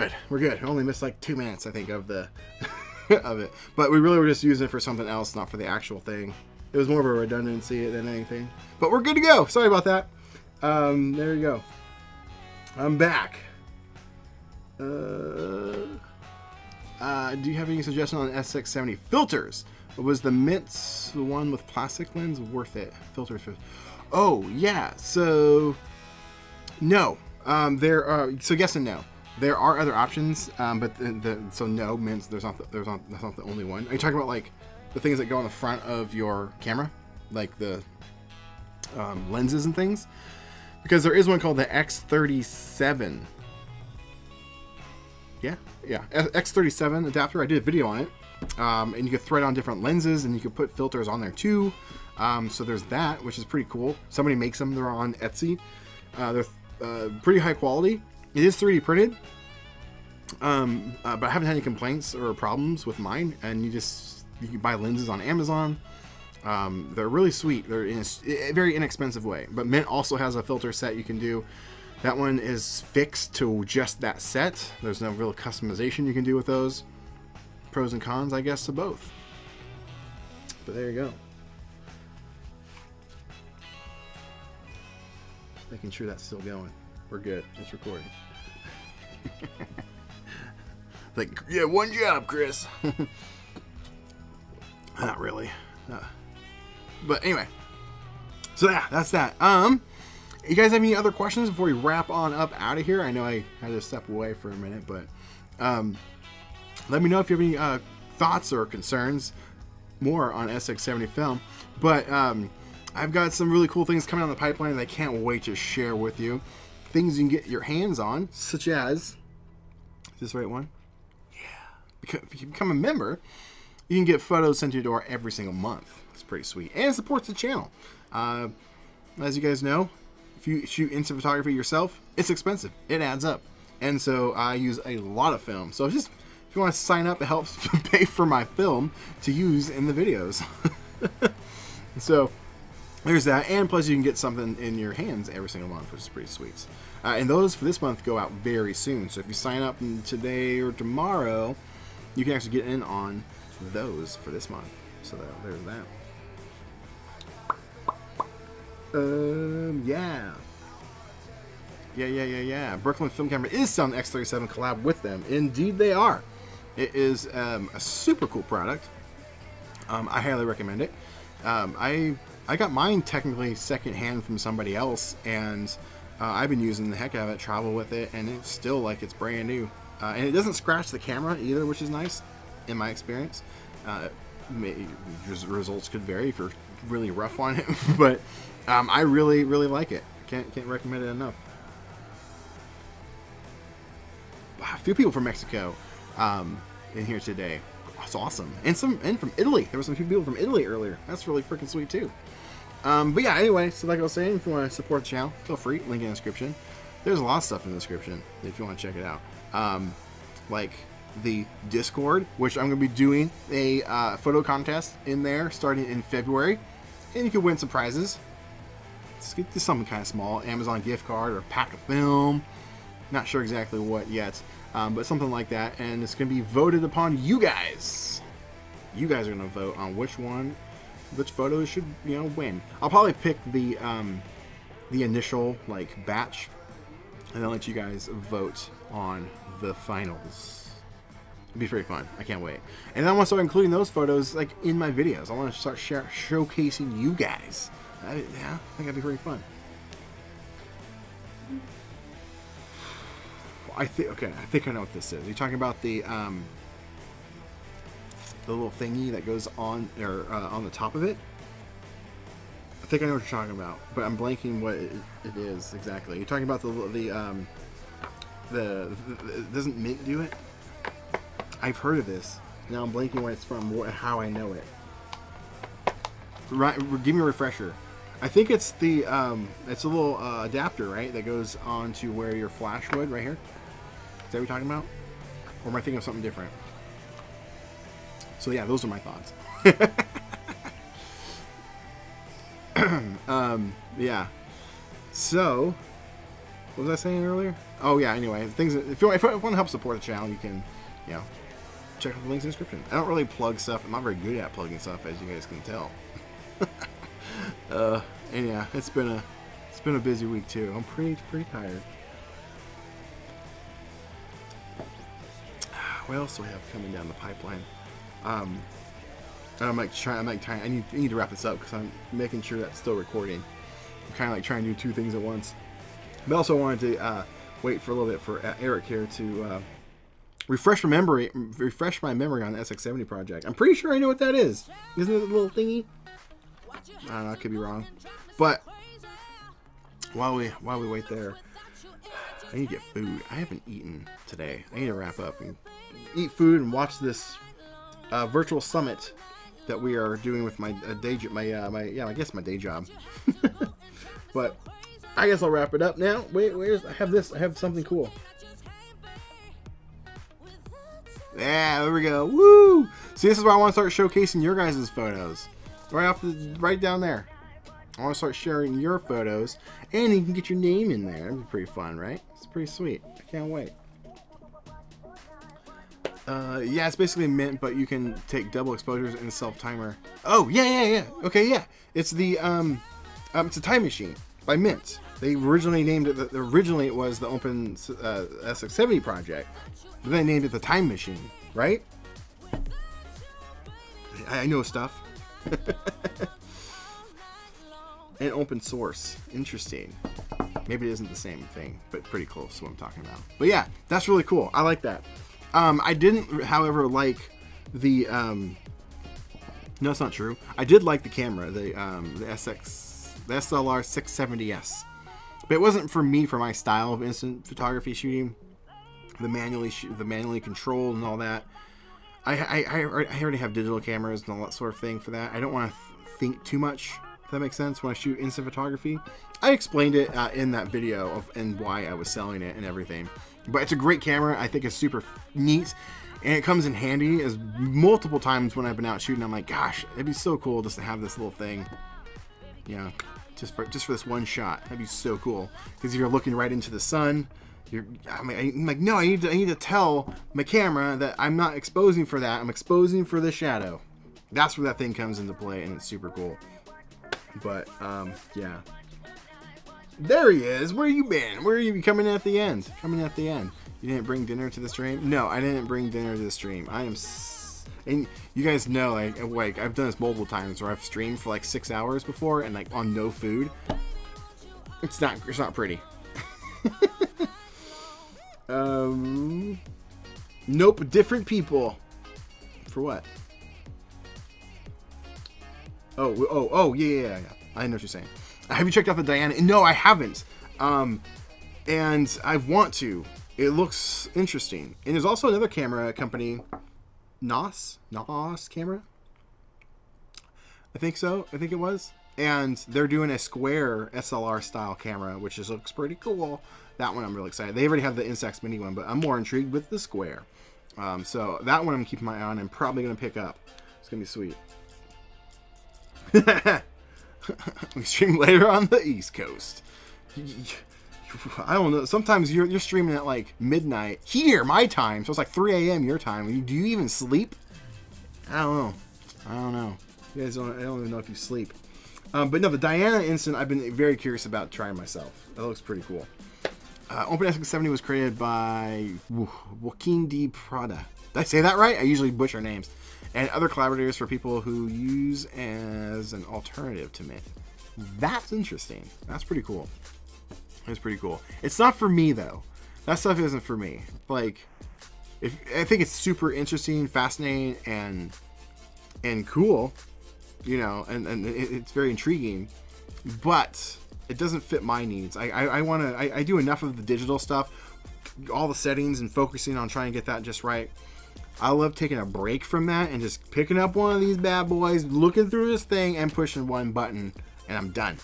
Good. We're good. We only missed like two minutes, I think, of the of it. But we really were just using it for something else, not for the actual thing. It was more of a redundancy than anything. But we're good to go. Sorry about that. Um, there you go. I'm back. Uh, uh, do you have any suggestion on SX70 filters? Was the Mint's the one with plastic lens worth it? Filters. Oh yeah. So no. Um, there are so yes and no. There are other options, um, but the, the so no means there's not the, there's not that's not the only one. Are you talking about like the things that go on the front of your camera, like the um, lenses and things? Because there is one called the X37. Yeah, yeah, X37 adapter. I did a video on it, um, and you could thread on different lenses, and you could put filters on there too. Um, so there's that, which is pretty cool. Somebody makes them. They're on Etsy. Uh, they're uh, pretty high quality. It is 3D printed, um, uh, but I haven't had any complaints or problems with mine. And you just you can buy lenses on Amazon. Um, they're really sweet. They're in a, very inexpensive way. But Mint also has a filter set you can do. That one is fixed to just that set. There's no real customization you can do with those. Pros and cons, I guess, to both. But there you go. Making sure that's still going. We're good. It's recording. like, yeah, one job, Chris. Not really. Uh, but anyway. So yeah, that's that. Um, you guys have any other questions before we wrap on up out of here? I know I had to step away for a minute, but um, let me know if you have any uh, thoughts or concerns more on SX70 film. But um, I've got some really cool things coming on the pipeline that I can't wait to share with you. Things you can get your hands on, such as is this the right one? Yeah. If you become a member, you can get photos sent to your door every single month. It's pretty sweet, and it supports the channel. Uh, as you guys know, if you shoot instant photography yourself, it's expensive. It adds up, and so I use a lot of film. So just if you want to sign up, it helps pay for my film to use in the videos. so there's that, and plus you can get something in your hands every single month, which is pretty sweet. Uh, and those for this month go out very soon. So if you sign up today or tomorrow, you can actually get in on those for this month. So there's that. Um, yeah. Yeah, yeah, yeah, yeah. Brooklyn Film Camera is selling the X37 collab with them. Indeed, they are. It is um, a super cool product. Um, I highly recommend it. Um, I I got mine technically secondhand from somebody else, and uh, I've been using the heck out of it, travel with it, and it's still like it's brand new. Uh, and it doesn't scratch the camera either, which is nice, in my experience. Uh, may, results could vary if you're really rough on it, but um, I really, really like it. Can't can't recommend it enough. a few people from Mexico um, in here today. That's awesome. And some and from Italy. There were some people from Italy earlier. That's really freaking sweet too. Um, but yeah, anyway, so like I was saying, if you want to support the channel, feel free. Link in the description. There's a lot of stuff in the description if you want to check it out. Um, like the Discord, which I'm going to be doing a uh, photo contest in there starting in February, and you can win some prizes. It's just something kind of small, Amazon gift card or pack of film. Not sure exactly what yet, um, but something like that. And it's going to be voted upon you guys. You guys are going to vote on which one, which photos should you know win. I'll probably pick the um, the initial like batch, and then let you guys vote on the finals. It'd be pretty fun. I can't wait. And then I want to start including those photos like in my videos. I want to start share, showcasing you guys. I, yeah, I think that'd be pretty fun. I think okay. I think I know what this is. You're talking about the um, the little thingy that goes on or uh, on the top of it. I think I know what you're talking about, but I'm blanking what it, is exactly. You're talking about the the um, the, the doesn't Mint do it? I've heard of this. Now I'm blanking where it's from, wh- how I know it. Right, give me a refresher. I think it's the um, it's a little uh, adapter, right, that goes on to where your flash would right here. Is that what you're talking about? Or am I thinking of something different? So yeah, those are my thoughts. um, yeah. So, what was I saying earlier? Oh yeah. Anyway, things. If you, if you want to help support the channel, you can, you know, check out the links in the description. I don't really plug stuff. I'm not very good at plugging stuff, as you guys can tell. uh, and yeah, it's been a it's been a busy week too. I'm pretty pretty tired. What else do we have coming down the pipeline? Um, I'm like trying. I'm like trying. I need, I need to wrap this up because I'm making sure that's still recording. I'm kind of like trying to do two things at once. But also wanted to uh, wait for a little bit for uh, Eric here to uh, refresh my memory. Refresh my memory on the SX70 project. I'm pretty sure I know what that is. Isn't it a little thingy? I don't know. I could be wrong. But while we while we wait there, I need to get food. I haven't eaten today. I need to wrap up and eat food and watch this uh, virtual summit that we are doing with my uh, day job. My uh, my yeah, I guess my day job. but I guess I'll wrap it up now. Wait, where's I have this? I have something cool. Yeah, there we go. Woo! See, this is where I want to start showcasing your guys' photos. Right off the, right down there. I want to start sharing your photos, and you can get your name in there. That'd be pretty fun, right? It's pretty sweet. I can't wait. Uh, yeah, it's basically mint, but you can take double exposures and self timer. Oh, yeah, yeah, yeah. Okay, yeah. It's the um, um, it's a time machine by Mint. They originally named it. The, originally, it was the Open uh, SX70 project, but they named it the Time Machine, right? I, I know stuff. and open source. Interesting. Maybe it isn't the same thing, but pretty close to what I'm talking about. But yeah, that's really cool. I like that. Um, I didn't, however, like the. Um, no, it's not true. I did like the camera, the um, the SX, the SLR 670s, but it wasn't for me for my style of instant photography shooting. The manually, shoot, the manually controlled and all that. I, I, I I already have digital cameras and all that sort of thing for that. I don't want to th- think too much. If that makes sense when I shoot instant photography. I explained it uh, in that video of and why I was selling it and everything. But it's a great camera. I think it's super neat. And it comes in handy as multiple times when I've been out shooting. I'm like, gosh, it'd be so cool just to have this little thing. You know, just for just for this one shot. That'd be so cool. Because if you're looking right into the sun, you're. I mean, I'm like, no, I need to. I need to tell my camera that I'm not exposing for that. I'm exposing for the shadow. That's where that thing comes into play, and it's super cool. But um, yeah. There he is. Where you been? Where are you coming at the end? Coming at the end. You didn't bring dinner to the stream? No, I didn't bring dinner to the stream. I am. And you guys know, like, like I've done this multiple times where I've streamed for like six hours before and like on no food. It's not. It's not pretty. um. Nope. Different people. For what? Oh, oh, oh, yeah, yeah. yeah. I know what you're saying. Have you checked out the Diana? No, I haven't. Um, and I want to. It looks interesting. And there's also another camera company, NONS, NONS camera. I think so. I think it was. And they're doing a square SLR style camera, which is looks pretty cool. That one I'm really excited. They already have the Instax Mini one, but I'm more intrigued with the square. Um, so that one I'm keeping my eye on. and probably gonna pick up. It's gonna be sweet. we stream later on the East Coast. I don't know. Sometimes you're you're streaming at like midnight here, my time, so it's like 3 a.m. your time. Do you even sleep? I don't know. I don't know. You guys don't. I don't even know if you sleep. Um, but no, the Diana instant I've been very curious about trying myself. That looks pretty cool. Uh, OpenSX 70 was created by Jo- Joaquin de Prada. Did I say that right? I usually butcher names. And other collaborators for people who use as an alternative to Mint. That's interesting. That's pretty cool. It's pretty cool. It's not for me though. That stuff isn't for me. Like, if I think it's super interesting, fascinating, and and cool, you know, and and it, it's very intriguing, but it doesn't fit my needs. I I, I want to. I, I do enough of the digital stuff, all the settings, and focusing on trying to get that just right. I love taking a break from that and just picking up one of these bad boys, looking through this thing, and pushing one button, and I'm done.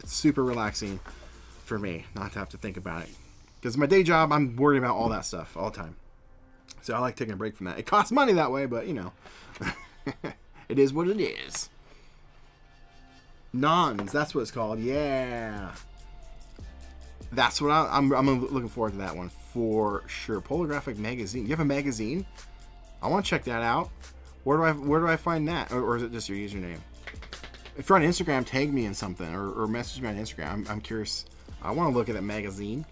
It's super relaxing for me not to have to think about it. Because my day job, I'm worried about all that stuff all the time. So I like taking a break from that. It costs money that way, but you know, it is what it is. NONS, that's what it's called. Yeah. That's what I, I'm, I'm looking forward to that one for sure. Polographic magazine. You have a magazine? I want to check that out. Where do I where do I find that, or, or is it just your username? If you're on Instagram, tag me in something or, or message me on Instagram. I'm, I'm curious. I want to look at that magazine.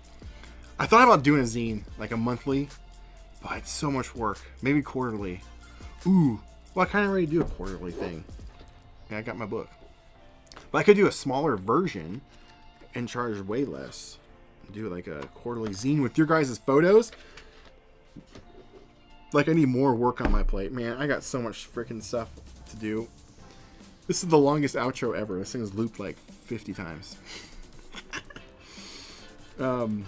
I thought about doing a zine, like a monthly, but it's so much work. Maybe quarterly. Ooh, well, I kind of already do a quarterly thing. Yeah, I got my book. But I could do a smaller version and charge way less. Do like a quarterly zine with your guys' photos. Like I need more work on my plate, man. I got so much freaking stuff to do. This is the longest outro ever. This thing is looped like 50 times. um,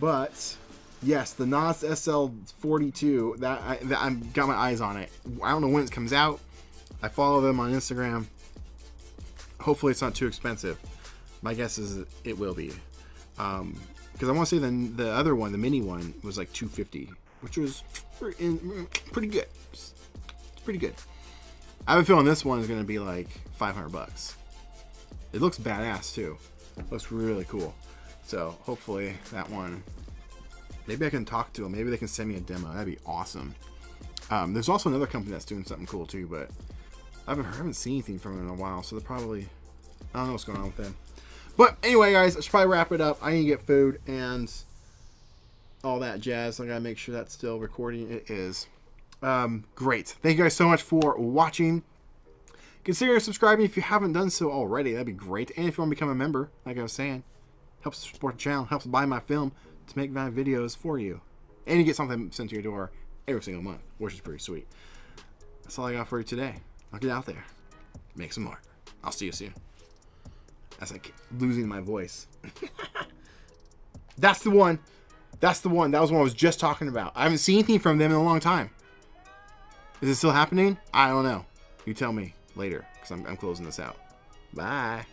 but yes, the NONS SL42. That I that I'm got my eyes on it. I don't know when it comes out. I follow them on Instagram. Hopefully, it's not too expensive. My guess is it will be. Um, because I want to say the the other one, the mini one, was like 250, which was pretty, pretty good. It's pretty good. I have a feeling this one is going to be like 500 bucks. It looks badass too. looks really cool. So hopefully that one. Maybe I can talk to them. Maybe they can send me a demo. That'd be awesome. Um, there's also another company that's doing something cool too, but I haven't, I haven't seen anything from them in a while, so they're probably I don't know what's going on with them. But anyway, guys, I should probably wrap it up. I need to get food and all that jazz. I gotta make sure that's still recording. It is. Um, great. Thank you guys so much for watching. Consider subscribing if you haven't done so already. That'd be great. And if you want to become a member, like I was saying, helps support the channel, helps buy my film to make my videos for you. And you get something sent to your door every single month, which is pretty sweet. That's all I got for you today. I'll get out there, make some art. I'll see you soon. That's like losing my voice. That's the one. That's the one. That was one I was just talking about. I haven't seen anything from them in a long time. Is it still happening? I don't know. You tell me later because I'm, I'm closing this out. Bye.